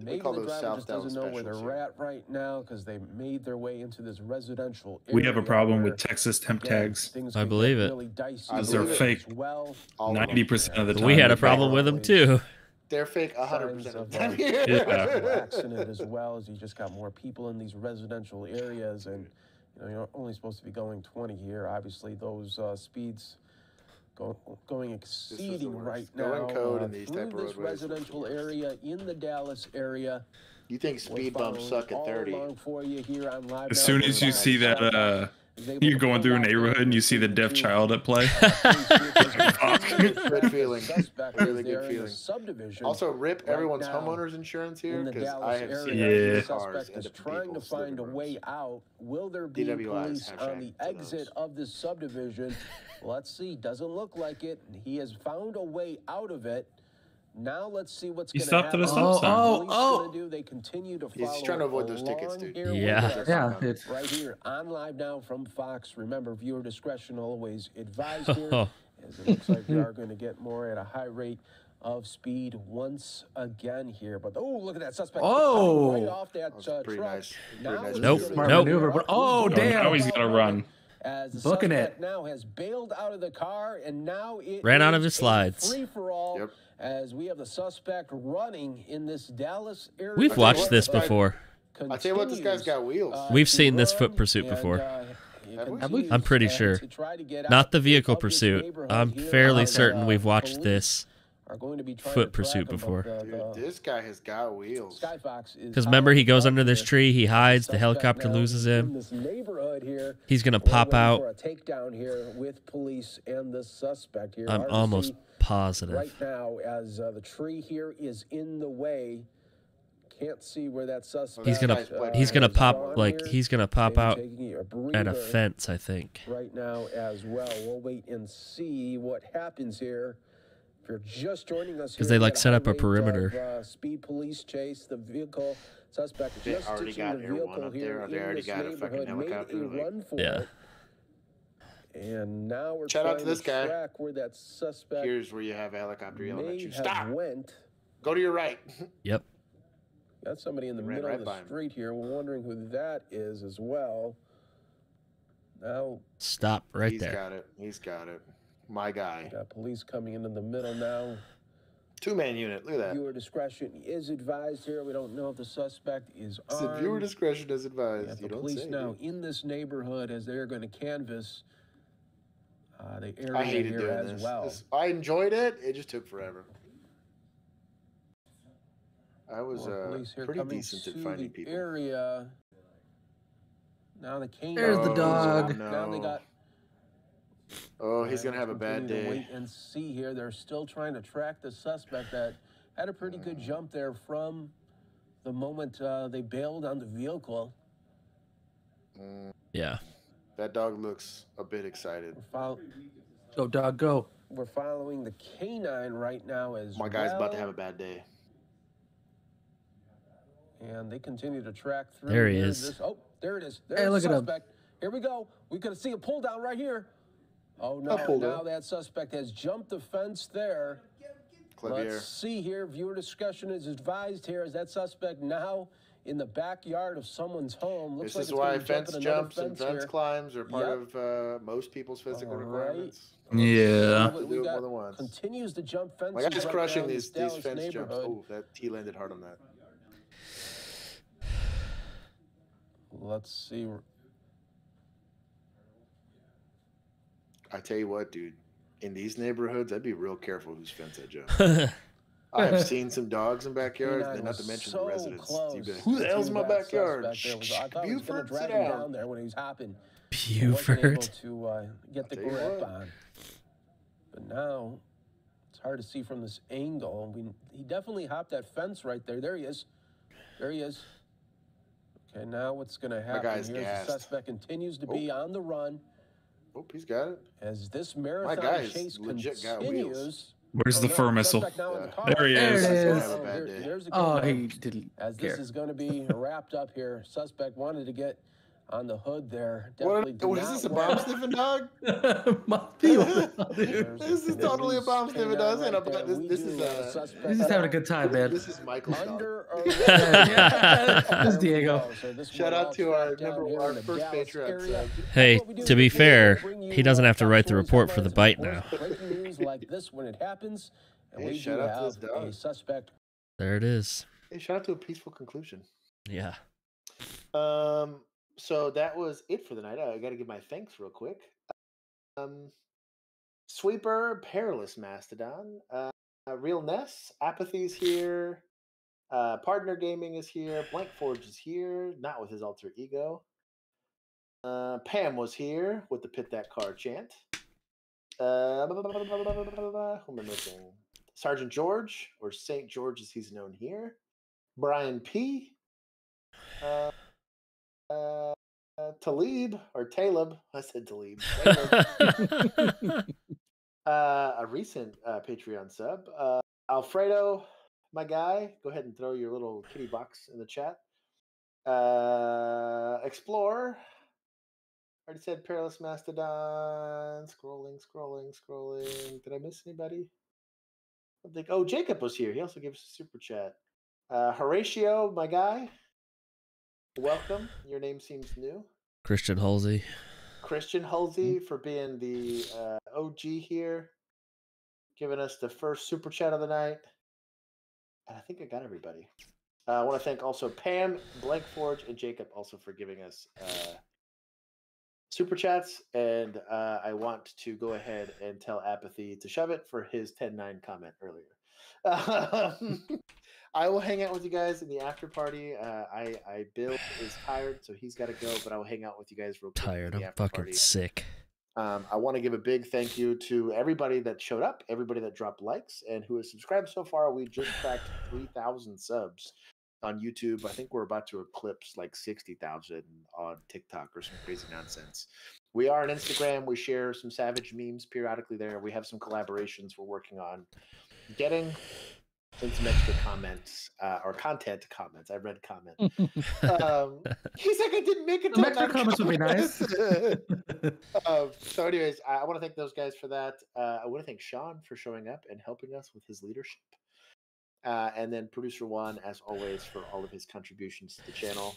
maybe the driver South just Dallas doesn't know where they're here. at right now because they made their way into this residential area. We have a problem with Texas temp again, tags. I believe it. really dicey They're fake. Well, All of them. Ninety percent of the time. We had a problem fake. with them too. They're fake 100% of of the time. Yeah. accident as well as you just got more people in these residential areas and you know you're only supposed to be going 20 here obviously those uh, speeds go, going the exceeding worst. right Go now in code uh, in these through type of this residential area in the Dallas area You think speed bumps suck at 30? for you here on live As soon as you see that uh You're going through a neighborhood and you see the deaf child at play. (laughs) (laughs) Good feeling. Really good there in the feeling. subdivision. Also, rip everyone's homeowners insurance here because I Dallas have area. seen Yeah. yeah. Cars suspect is trying to find a way out. Will there be DWIs police on the exit of this subdivision? Let's see. Doesn't look like it. He has found a way out of it. Now let's see what's He going to stopped at happen. a stop Oh, sign. oh, Police oh. do? They continue to He's trying to avoid those tickets, dude. Yeah. Yeah, it's Right here on live now from Fox. Remember, viewer discretion always advised here. Oh. (laughs) As it looks like we are going to get more at a high rate of speed once again here. But oh, look at that suspect! Oh. right off that, That was uh, pretty truck. nice. Pretty Now nice he's Nope. gonna Smart Nope. maneuver, but oh Oh, damn! now he's got to run. As the Booking suspect it. now has bailed out of the car and now it Ran out of his slides. Free for all. Yep. As we have the suspect running in this Dallas area. We've watched this this before. I tell you what, this guy's got wheels. uh, We've seen this foot pursuit and, before. uh, Have we? I'm pretty uh, sure. to to Not the vehicle pursuit. I'm here. fairly Uh, certain we've watched police this are going to be trying foot to track pursuit him, but before. the- Dude, this guy has got wheels. Because remember, he goes under this tree, he hides, the helicopter loses him. here. He's gonna pop out. Takedown here with police and the suspect here. I'm Hard to almost see positive. right now as uh, the tree here is in the way. Can't see where that suspect. He's gonna guy's played he's gonna pop like here. he's gonna pop out a at a fence, I think. right now as well. We'll wait and see what happens here. If you're just joining us, 'Cause here, they, like, set up a rate of, perimeter. uh, speed police chase the vehicle suspect They just already got the Air One vehicle up here there, they already got a fucking helicopter, like- Yeah. And now we're Shout out to this guy. where that suspect Here's where you have a helicopter yelling may at you. have Stop! went. Go to your right. (laughs) Yep. Got somebody in the middle right of by the him. street here. We're wondering who that is as well. Now Stop right He's there. He's got it. He's got it. My guy. got police coming in in the middle now. Two man unit. Look at that. Viewer discretion is advised here. We don't know if the suspect is Said armed. viewer discretion is advised. Got You the don't police say. now dude. in this neighborhood as they're going to canvass uh, the area I hated here doing as this. well. This- I enjoyed it. It just took forever. I was uh, pretty decent at finding the people. area. Now the cane. There's the Oh, dog. Now they got. Oh, he's Well, gonna have a bad continue to day. Wait and see here. They're still trying to track the suspect that had a pretty good jump there from the moment uh, they bailed on the vehicle. Mm, Yeah. that dog looks a bit excited. We're, Go dog, go. we're following the canine right now as My guy's about to have a bad day. And they continue to track through. There he is. This- oh, there it is. There's Hey, the look at him. suspect. Here we go. We could see a pull down right here. Oh no! Now down. that suspect has jumped the fence there. Clavier. Let's see here. Viewer discussion is advised here. Is that suspect now in the backyard of someone's home? Looks This like is it's why gonna be fence jumping another jumps and fence fence here. climbs are part Yep. of uh, most people's physical All right. requirements. Yeah. To We got- more than once. Continues to jump fences. My guy's right crushing these these fence jumps. Oh, that he landed hard on that. Let's see. I tell you what, dude. In these neighborhoods, I'd be real careful whose fence I jump. (laughs) I have seen some dogs in backyards, and not to mention so the residents. Close like, Who the hell's in my backyard? suspect there. Was- I thought he was going Buford, to sit down. down there when he was hopping. He wasn't able Buford. to uh, get the tell you grip on. But now it's hard to see from this angle. We, he definitely hopped that fence right there. There he is. There he is. Okay, now what's going to happen guy's here is the suspect continues to be on the run Oh, he's got it. as this marathon guy's chase legit got continues. Where's Oh, the no, fur missile? suspect now in the There he There is. it He's gonna is. have Oh, there- day. there's a Oh, he didn't As this is going to be wrapped up here, suspect wanted to get on the hood there. What, Definitely did what is this, a bomb (laughs) sniffing dog? Must be one, dude. There's This is totally a bomb sniffing dog. This ain't a right bu- this- this is have a- suspect He's just having a good time, man. This is Michael. dog. Under Yeah, arrest. That's Diego. go. So this Shout out to our number here one, in first Dallas Patriot area. sub. Hey, What we do to be fair, he doesn't uh, have to write the report for the bite now. Breaking news like this when it happens, and Hey, we shout do out to this have dog. a suspect There it is. Hey, shout out to a peaceful conclusion. Yeah. Um, so that was it for the night. I got to give my thanks real quick. Um, Sweeper, Perilous Mastodon, uh, Real Ness, Apathy's here, uh, Partner Gaming is here, Blank Forge is here, not with his alter ego. Uh, Pam was here with the Pit That Car chant. Uh, who am I missing? Sergeant George, or St. George as he's known here. Brian P uh, Talib or Talib. I said Talib. Talib. (laughs) (laughs) uh, a recent uh, Patreon sub. Uh, Alfredo, my guy. Go ahead and throw your little kitty box in the chat. Uh, Explorer. Already said Perilous Mastodon. Scrolling, scrolling, scrolling. Did I miss anybody? I think. Oh, Jacob was here. He also gave us a super chat. Uh, Horatio, my guy. Welcome. Your name seems new. Christian Halsey. Christian Halsey for being the uh, OG here, giving us the first super chat of the night. And I think I got everybody. Uh, I want to thank also Pam, Blank Forge, and Jacob also for giving us uh, super chats. And uh, I want to go ahead and tell Apathy to shove it for his 10 9 comment earlier. (laughs) I will hang out with you guys in the after party. Uh, I, I Bill is tired, so he's got to go. But I will hang out with you guys real quick. Tired. I'm fucking party. sick. Um, I want to give a big thank you to everybody that showed up, everybody that dropped likes, and who has subscribed so far. We just cracked 3,000 subs on YouTube. I think we're about to eclipse like 60,000 on TikTok or some crazy nonsense. We are on Instagram. We share some savage memes periodically there. We have some collaborations we're working on getting and some extra comments uh, or content comments. I read comment. (laughs) um, he's like, I didn't make it. Some extra comments would be nice. (laughs) um, so, anyways, I, I want to thank those guys for that. Uh, I want to thank Sean for showing up and helping us with his leadership. Uh, and then producer one, as always, for all of his contributions to the channel.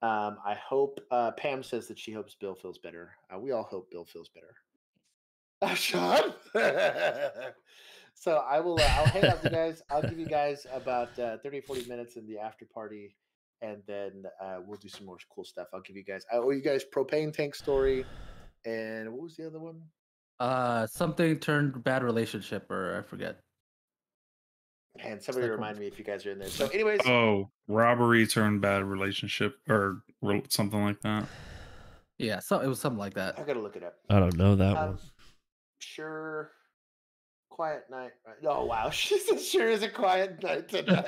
Um, I hope uh, Pam says that she hopes Bill feels better. Uh, we all hope Bill feels better. Uh, (laughs) Sean. So I will. Uh, I'll hang out with you (laughs) guys. I'll give you guys about uh, 30 40 minutes in the after party, and then uh, we'll do some more cool stuff. I'll give you guys. I owe you guys propane tank story, and what was the other one? Uh, something turned bad relationship, or I forget. And somebody remind me if you guys are in there. So, anyways, Oh, robbery turned bad relationship or re- something like that. Yeah, so it was something like that. I gotta look it up. I don't know that Um, one. Sure. Quiet night. right? Oh wow, (laughs) she said sure is a quiet night (laughs) tonight.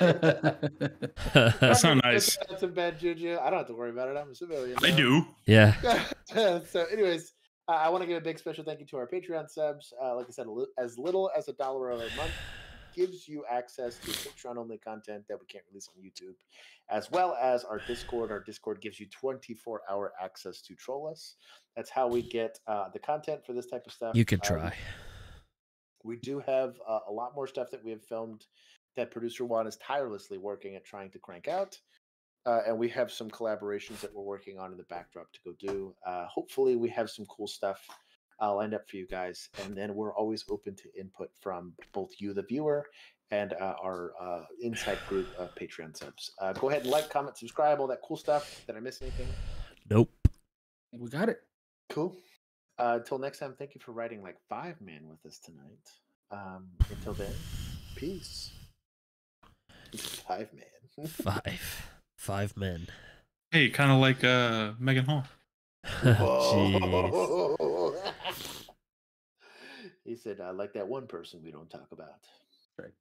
That's I'm not nice. put that to bed, Juju. I don't have to worry about it. I'm a civilian. I now. do. Yeah. (laughs) so, anyways, uh, I want to give a big special thank you to our Patreon subs. Uh, like I said, li- as little as a dollar a month gives you access to Patreon only content that we can't release on YouTube, as well as our Discord. Our Discord gives you 24 hour access to troll us. That's how we get uh, the content for this type of stuff. You can Uh, try. We do have uh, a lot more stuff that we have filmed that producer one is tirelessly working at trying to crank out. Uh, and we have some collaborations that we're working on in the backdrop to go do. Uh, hopefully, we have some cool stuff uh, lined up for you guys. And then we're always open to input from both you, the viewer, and uh, our uh, inside group of Patreon subs. Uh, go ahead and like, comment, subscribe, all that cool stuff. Did I miss anything? Nope. We got it. Cool. Uh, until next time, thank you for writing like five man with us tonight. Um, until then, peace. Five man. (laughs) Five. Five men. Hey, kind of like uh Megan Hall. (laughs) (laughs) He said, I like that one person we don't talk about. Right.